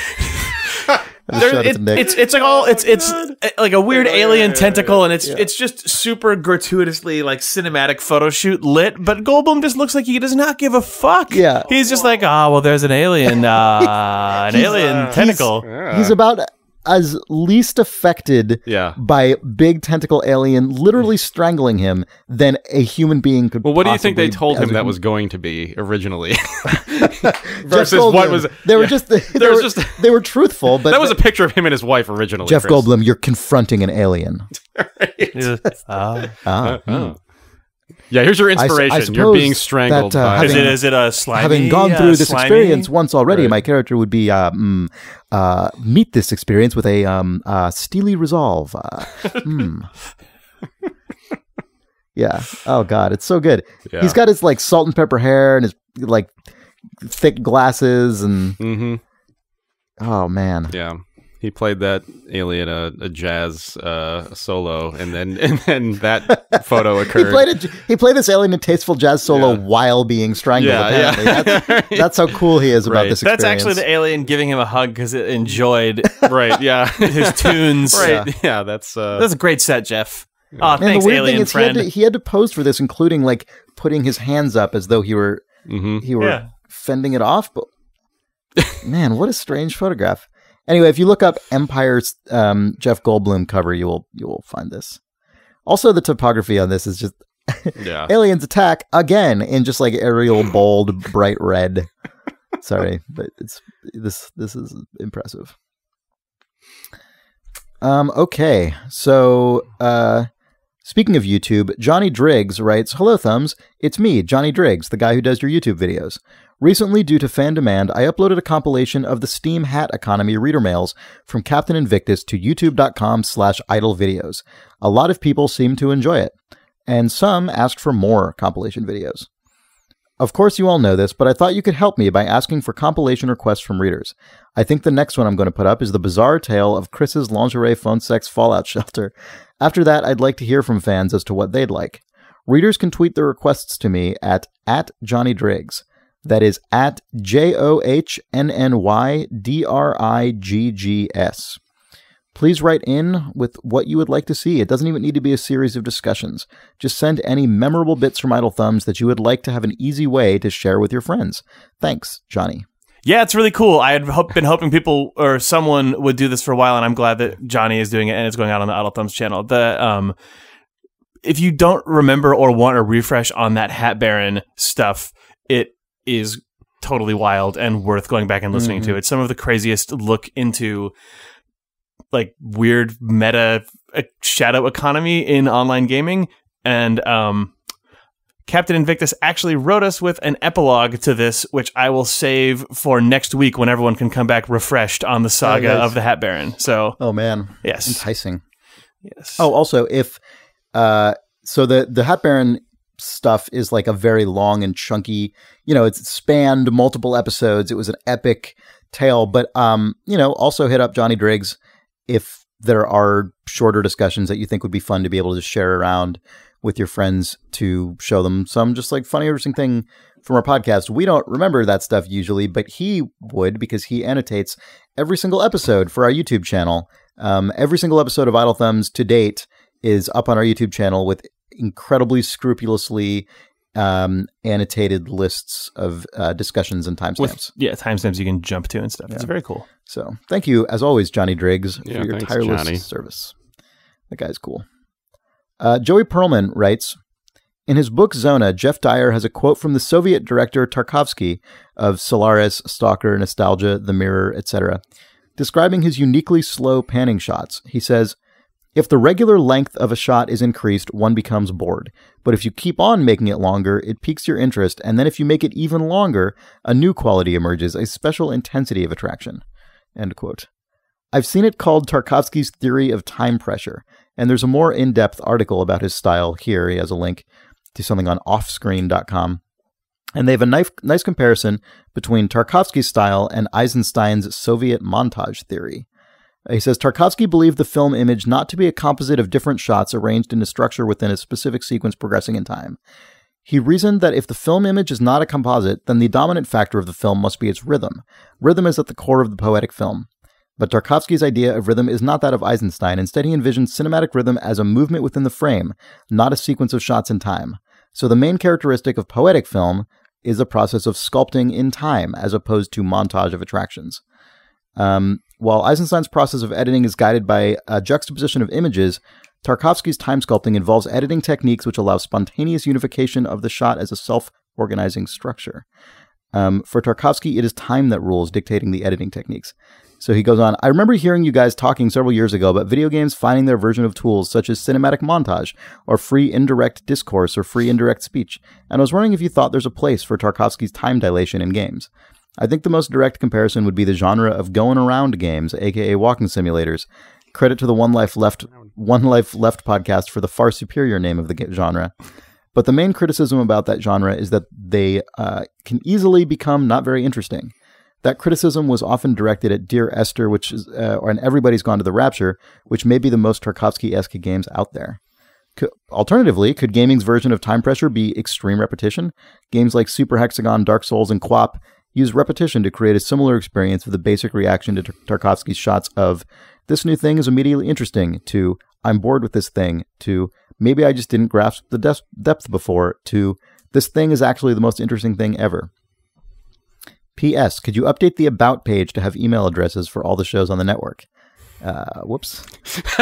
just there- showed it it- to Nick. it's it's like all it's it's uh, like a weird Oh, yeah, alien yeah, yeah, tentacle, and it's yeah. it's just super gratuitously like cinematic photo shoot lit. But Goldblum just looks like he does not give a fuck. Yeah. he's just like, ah, well, there's an alien, uh, an alien uh, tentacle. Yeah. He's about as least affected yeah. by big tentacle alien literally strangling him than a human being could Well, what do you think they told him that human- was going to be originally? Jeff Versus what Goldblum. was they were yeah. just they, There was were, just- they were truthful but that was a picture of him and his wife originally. Jeff Chris. Goldblum you're confronting an alien He's just, ah. ah. Oh. Yeah, here's your I s- I inspiration. You're being strangled that, uh, by Is having- it is it a slimy? having gone uh, through this slimy? experience once already Right. my character would be uh, mm, uh, meet this experience with a um, uh, steely resolve uh, mm. yeah oh god it's so good Yeah. he's got his like salt and pepper hair and his like thick glasses and hmm oh man Yeah. He played that alien a, a jazz uh, solo, and then and then that photo he occurred. played a, he played this alien in tasteful jazz solo Yeah. while being strangled. Yeah, apparently, yeah. That's, that's how cool he is about Right. this. That's actually the alien giving him a hug because it enjoyed right? Yeah. his tunes. right. Yeah. That's uh, That's a great set, Jeff. Aw, And thanks, the weird alien thing is, he had, friend. to, he had to pose for this, including like putting his hands up as though he were mhm. he were Yeah. fending it off. But man, what a strange photograph. Anyway, if you look up Empire's um, Jeff Goldblum cover, you will you will find this. Also, the topography on this is just yeah. aliens attack again in just like aerial bold bright red. Sorry, but it's this this is impressive. Um okay. So uh speaking of YouTube, Johnny Driggs writes, "Hello thumbs, it's me, Johnny Driggs, the guy who does your YouTube videos. Recently, due to fan demand, I uploaded a compilation of the Steam Hat Economy reader mails from Captain Invictus to youtube.com slash idle videos. A lot of people seem to enjoy it and some asked for more compilation videos. Of course, you all know this, but I thought you could help me by asking for compilation requests from readers. I think the next one I'm going to put up is the bizarre tale of Chris's lingerie phone sex fallout shelter. After that, I'd like to hear from fans as to what they'd like. Readers can tweet their requests to me at, at Johnny Driggs. That is at J O H N N Y D R I G G S. Please write in with what you would like to see. It doesn't even need to be a series of discussions. Just send any memorable bits from Idle Thumbs that you would like to have an easy way to share with your friends. Thanks, Johnny. Yeah, it's really cool. I had hope, been hoping people or someone would do this for a while, and I'm glad that Johnny is doing it and it's going out on the Idle Thumbs channel. The um, if you don't remember or want a refresh on that Hat Baron stuff, it is totally wild and worth going back and listening to. It's some of the craziest look into like weird meta uh, shadow economy in online gaming, and um, Captain Invictus actually wrote us with an epilogue to this, which I will save for next week when everyone can come back refreshed on the saga nice. of the Hat Baron. So, Oh man, yes. enticing. yes. Oh, also, if uh, so, the the Hat Baron stuff is like a very long and chunky. You know, it's spanned multiple episodes. It was an epic tale, but um, you know, also hit up Johnny Driggs if there are shorter discussions that you think would be fun to be able to share around with your friends to show them some just like funny interesting thing from our podcast. We don't remember that stuff usually, but he would because he annotates every single episode for our YouTube channel. Um, every single episode of Idle Thumbs to date is up on our YouTube channel with incredibly scrupulously um, annotated lists of uh, discussions and timestamps. with yeah timestamps you can jump to and stuff. It's very cool. So thank you, as always, Johnny Driggs, Yeah, for your thanks, tireless Johnny. service. That guy's cool. Uh, Joey Perlman writes In his book Zona, Geoff Dyer has a quote from the Soviet director Tarkovsky of Solaris, Stalker, Nostalgia, The Mirror, etc., describing his uniquely slow panning shots. He says, If the regular length of a shot is increased, one becomes bored. But if you keep on making it longer, it piques your interest, and then if you make it even longer, a new quality emerges, a special intensity of attraction. End quote. I've seen it called Tarkovsky's theory of time pressure, and there's a more in depth article about his style here. He has a link to something on offscreen.com. And they have a nice, nice comparison between Tarkovsky's style and Eisenstein's Soviet montage theory. He says Tarkovsky believed the film image not to be a composite of different shots arranged in a structure within a specific sequence progressing in time. He reasoned that if the film image is not a composite, then the dominant factor of the film must be its rhythm. Rhythm is at the core of the poetic film. But Tarkovsky's idea of rhythm is not that of Eisenstein. Instead, he envisioned cinematic rhythm as a movement within the frame, not a sequence of shots in time. So the main characteristic of poetic film is a process of sculpting in time as opposed to montage of attractions. Um, while Eisenstein's process of editing is guided by a juxtaposition of images, Tarkovsky's time sculpting involves editing techniques which allow spontaneous unification of the shot as a self organizing structure. Um, for Tarkovsky, it is time that rules, dictating the editing techniques. So he goes on, I remember hearing you guys talking several years ago about video games finding their version of tools such as cinematic montage, or free indirect discourse, or free indirect speech, and I was wondering if you thought there's a place for Tarkovsky's time dilation in games. I think the most direct comparison would be the genre of going around games, aka walking simulators. Credit to the One Life Left One Life Left podcast for the far superior name of the genre. But the main criticism about that genre is that they uh, can easily become not very interesting. That criticism was often directed at Dear Esther, which is, uh, and Everybody's Gone to the Rapture, which may be the most Tarkovsky-esque games out there. Alternatively, could gaming's version of time pressure be extreme repetition? Games like Super Hexagon, Dark Souls, and QWOP use repetition to create a similar experience with the basic reaction to Tarkovsky's shots of this new thing is immediately interesting to I'm bored with this thing to maybe I just didn't grasp the de- depth before to this thing is actually the most interesting thing ever. P.S. Could you update the About page to have email addresses for all the shows on the network? Uh, whoops.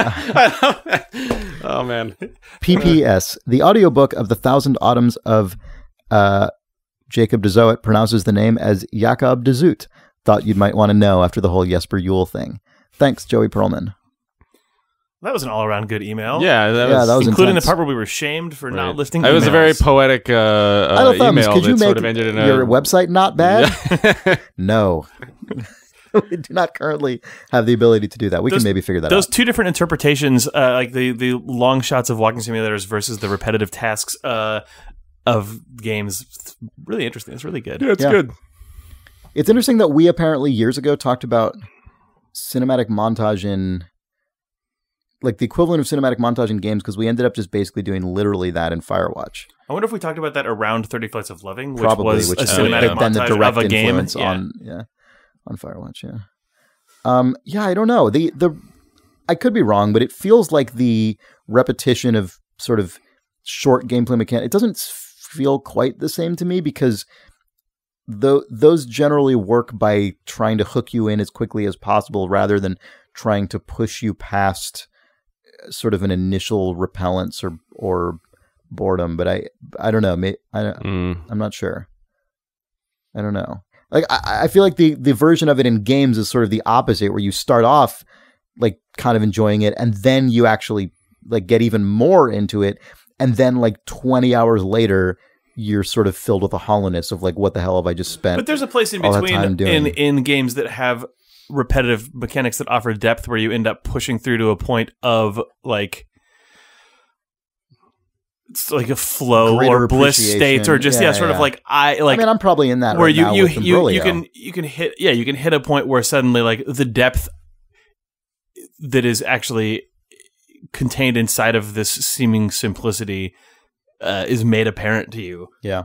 oh, man. P.P.S. The audiobook of The Thousand Autumns of uh, Jacob de Zoet pronounces the name as Jakob de Zoet. Thought you might want to know after the whole Jesper Juul thing. Thanks, Joey Perlman. That was an all-around good email. Yeah, that Yeah, was, that was including intense. the part where we were shamed for not right. listing. It was a very poetic uh, uh, email could you make sort of ended in a your website not bad? no. we do not currently have the ability to do that. We Those- can maybe figure that out. Those two different interpretations, uh, like the the long shots of walking simulators versus the repetitive tasks uh, of games, it's really interesting. It's really good. Yeah, it's Yeah. good. It's interesting that we apparently years ago talked about cinematic montage in like the equivalent of cinematic montage in games because we ended up just basically doing literally that in Firewatch. I wonder if we talked about that around Thirty Flights of Loving, which Probably, was which a is cinematic the- then the montage direct of a game. influence Yeah. on yeah on Firewatch. Yeah, um, yeah. I don't know the the I could be wrong, but it feels like the repetition of sort of short gameplay mechanic. It doesn't feel quite the same to me because tho- those generally work by trying to hook you in as quickly as possible rather than trying to push you past uh, sort of an initial repellence or or boredom. But I I don't know. I don't, Mm. I'm not sure. I don't know. Like I, I feel like the the version of it in games is sort of the opposite, where you start off like kind of enjoying it, and then you actually like get even more into it, and then like 20 hours later, you're sort of filled with a hollowness of like, what the hell have I just spent? But there's a place in all that time between in in games that have repetitive mechanics that offer depth, where you end up pushing through to a point of like. It's like a flow Greater or bliss states, or just yeah, Yeah, sort of like I like I mean, I'm probably in that where right you you you, you can you can hit yeah you can hit a point where suddenly like the depth that is actually contained inside of this seeming simplicity uh, is made apparent to you. yeah.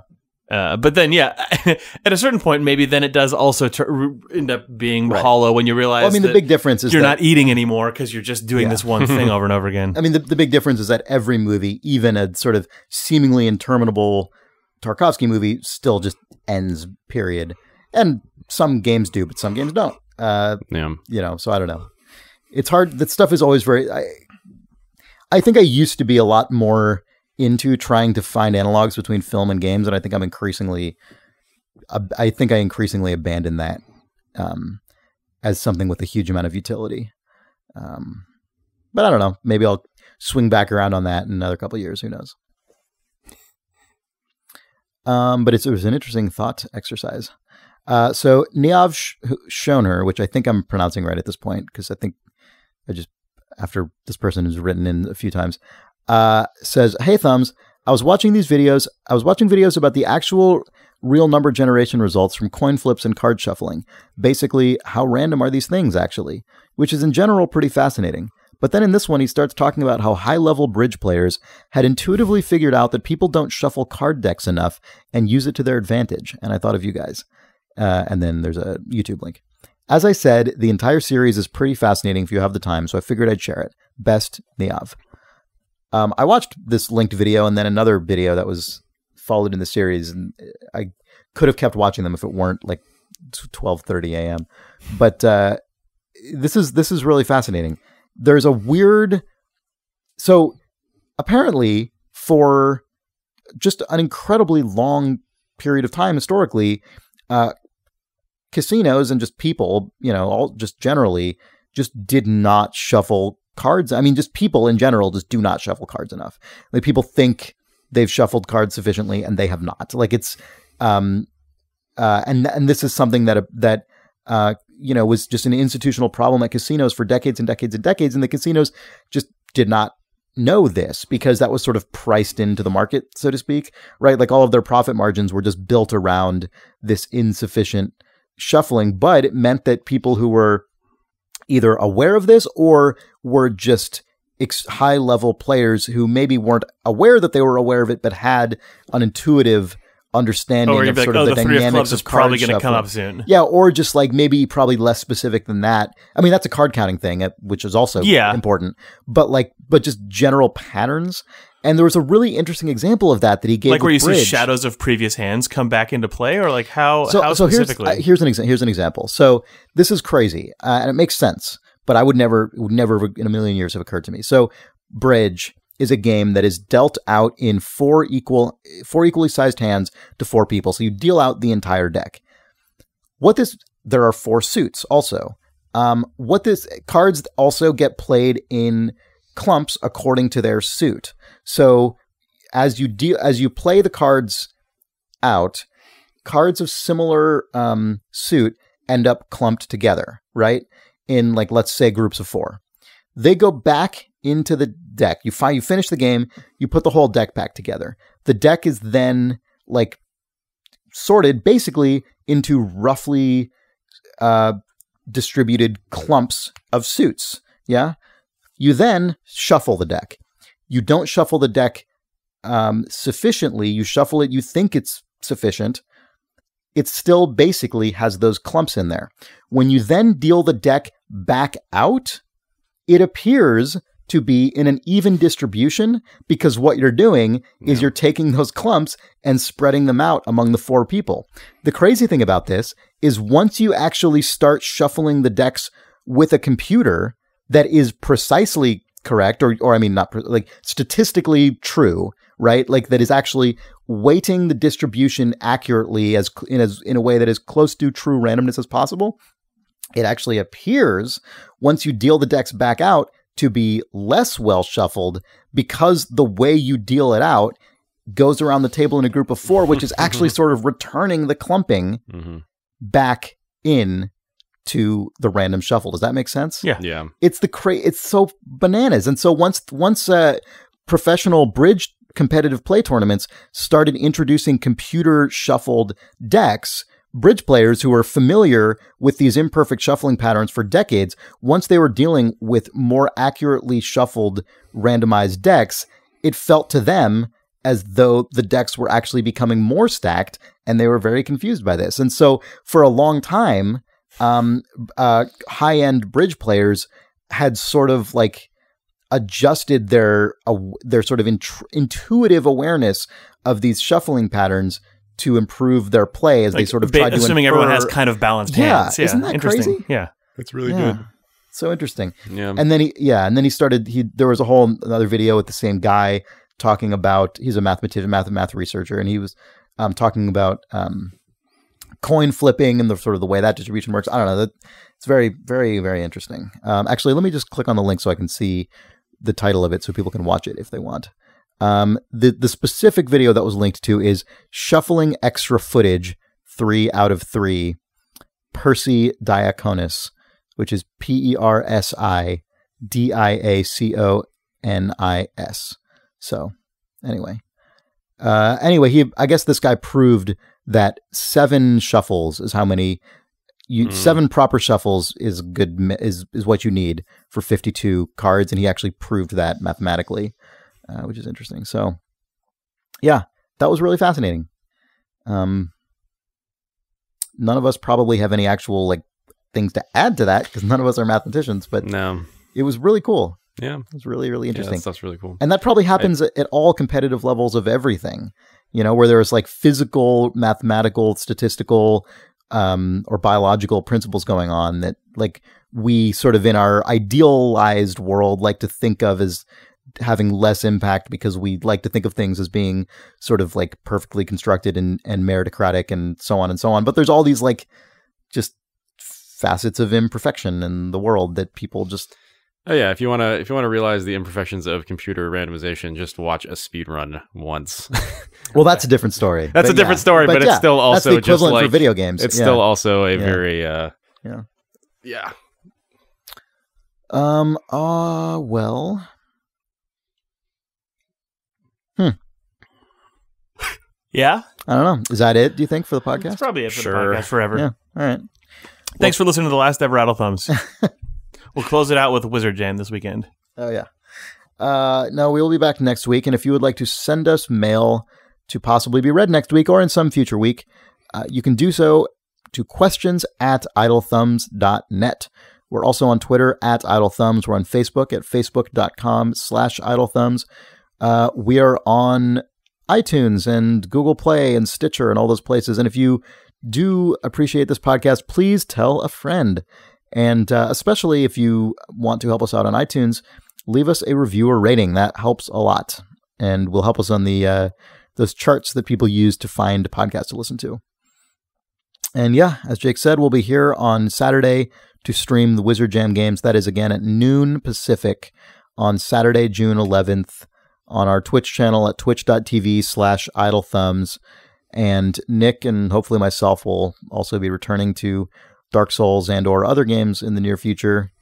Uh, but then, yeah, at a certain point, maybe then it does also tur end up being Right. hollow when you realize. Well, I mean, the big difference is you're that, not eating anymore because you're just doing Yeah. this one thing over and over again. I mean, the, the big difference is that every movie, even a sort of seemingly interminable Tarkovsky movie, still just ends. Period. And some games do, but some games don't. Uh, Yeah. you know, so I don't know. It's hard. That stuff is always very. I, I think I used to be a lot more into trying to find analogs between film and games, and I think I'm increasingly. I think I increasingly abandon that um, as something with a huge amount of utility. Um, but I don't know. Maybe I'll swing back around on that in another couple years. Who knows? Um, but it's, it was an interesting thought exercise. Uh, so Niav Sh- Schoner, which I think I'm pronouncing right at this point, because I think I just after this person has written in a few times, uh, says, "Hey thumbs, I was watching these videos. I was watching videos about the actual real number generation results from coin flips and card shuffling. Basically, how random are these things actually? Which is in general pretty fascinating. But then in this one, he starts talking about how high level bridge players had intuitively figured out that people don't shuffle card decks enough and use it to their advantage. And I thought of you guys. Uh, and then there's a YouTube link. As I said, the entire series is pretty fascinating if you have the time, so I figured I'd share it. Best Niav. Um, I watched this linked video and then another video that was followed in the series, and I could have kept watching them if it weren't like 12:30 a.m. But uh, this is this is really fascinating. There's a weird, so apparently for just an incredibly long period of time historically, uh, casinos and just people, you know, all just generally just did not shuffle cards. I mean, just people in general just do not shuffle cards enough. Like people think they've shuffled cards sufficiently and they have not. Like it's, um, uh, and and this is something that that uh, you know was just an institutional problem at casinos for decades and decades and decades, and the casinos just did not know this because that was sort of priced into the market, so to speak, right? Like all of their profit margins were just built around this insufficient shuffling, but it meant that people who were either aware of this or were just ex- high level players who maybe weren't aware that they were aware of it, but had an intuitive understanding of be like, sort oh, of the the of dynamics of probably card going to come up soon. Yeah, or just like maybe probably less specific than that. I mean, that's a card counting thing, uh, which is also Yeah. important. But like, but just general patterns. And there was a really interesting example of that that he gave. Like where you with see shadows of previous hands come back into play, or like how So, how so here's specifically? uh, here's an exa- here's an example. So this is crazy, uh, and it makes sense. But I would never it would never in a million years have occurred to me. So Bridge is a game that is dealt out in four equal four equally sized hands to four people. So you deal out the entire deck. What this there are four suits also. Um, what this cards also get played in clumps according to their suit. So as you deal as you play the cards out, cards of similar um, suit end up clumped together, right? In like let's say groups of four. They go back into the deck. You find you finish the game, you put the whole deck back together. The deck is then like sorted basically into roughly uh, distributed clumps of suits. Yeah. You then shuffle the deck. You don't shuffle the deck um, sufficiently. You shuffle it. You think it's sufficient. It still basically has those clumps in there. When you then deal the deck back out, it appears to be in an even distribution because what you're doing is you're taking those clumps and spreading them out among the four people. The crazy thing about this is once you actually start shuffling the decks with a computer that is precisely correct or or I mean not like statistically true, right? Like that is actually weighting the distribution accurately as in as in a way that is close to true randomness as possible. It actually appears once you deal the decks back out to be less well shuffled because the way you deal it out goes around the table in a group of four, which is actually sort of returning the clumping hmm back in to the random shuffle. Does that make sense? Yeah. Yeah. It's the cra- it's so bananas. And so once once uh, professional bridge competitive play tournaments started introducing computer shuffled decks, bridge players who were familiar with these imperfect shuffling patterns for decades, once they were dealing with more accurately shuffled randomized decks, it felt to them as though the decks were actually becoming more stacked and they were very confused by this. And so for a long time, um, uh, high end bridge players had sort of like adjusted their uh, their sort of int- intuitive awareness of these shuffling patterns to improve their play as they sort of ba- tried to assuming everyone has kind of balanced Yeah, hands. Yeah, isn't that interesting. crazy? Yeah, That's really yeah. good. So interesting. Yeah. And then he, yeah, and then he started. He there was a whole another video with the same guy talking about. He's a mathematician, math math researcher, and he was um, talking about um, coin flipping and the sort of the way that distribution works. I don't know. That it's very, very, very interesting. Um, actually, let me just click on the link so I can see the title of it, so people can watch it if they want. Um, the the specific video that was linked to is shuffling extra footage three out of three. Persi Diaconis, which is P E R S I D I A C O N I S. So, anyway, uh, anyway, he I guess this guy proved that seven shuffles is how many you Mm. seven proper shuffles is good is is what you need for 52 cards and he actually proved that mathematically uh, which is interesting so yeah that was really fascinating um none of us probably have any actual like things to add to that because none of us are mathematicians but No. it was really cool Yeah. it was really really Yeah, interesting that stuff's really cool. and that probably happens at all competitive levels of everything, you know, where there's like physical, mathematical, statistical, um, or biological principles going on that like we sort of in our idealized world like to think of as having less impact because we like to think of things as being sort of like perfectly constructed and, and meritocratic and so on and so on. But there's all these like just facets of imperfection in the world that people just Oh yeah, if you want to if you want to realize the imperfections of computer randomization, just watch a speed run once. Well, that's a different story. That's But a different story, but it's yeah, still that's also the just equivalent like- for video games. it's Yeah. still also a Yeah. very uh Yeah. Yeah. um. Uh. Well. Hmm. yeah, I don't know. Is that it? Do you think for the podcast? that's probably it for Sure. the podcast forever. Yeah. All right. Thanks for listening to the last ever Rattle Thumbs. We'll close it out with Wizard Jam this weekend. Oh yeah. Uh. No, we will be back next week, and if you would like to send us mail to possibly be read next week or in some future week, uh, you can do so to questions at idlethumbs.net. We're also on Twitter at idlethumbs. We're on Facebook at facebook.com slash idlethumbs. Uh, we are on iTunes and Google Play and Stitcher and all those places. And if you do appreciate this podcast, please tell a friend. And uh, especially if you want to help us out on iTunes, leave us a review or rating. That helps a lot and will help us on the uh, those charts that people use to find podcasts to listen to. And yeah, as Jake said, we'll be here on Saturday to stream the Wizard Jam games. That is again at noon Pacific on Saturday, June 11th on our Twitch channel at twitch.tv slash idle thumbs. And Nick and hopefully myself will also be returning to Dark Souls and or other games in the near future.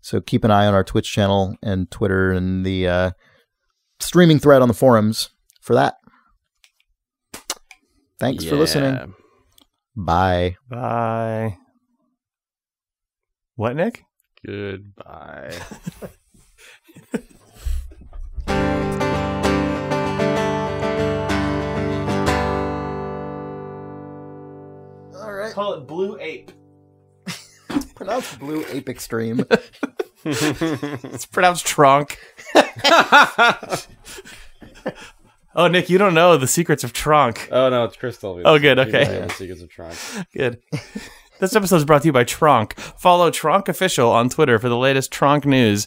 So keep an eye on our Twitch channel and Twitter and the uh, streaming thread on the forums for that. Thanks for listening. Bye. Bye. What, Nick? Goodbye. All right. Call it Blue Ape. Pronounce Blue Ape Extreme. It's pronounced trunk. Oh, Nick, you don't know the secrets of trunk. oh no, it's Crystal. Oh, good, okay. Yeah, The Secrets of Tron. Good. This episode is brought to you by Tronk. Follow Tronk Official on Twitter for the latest Tronk news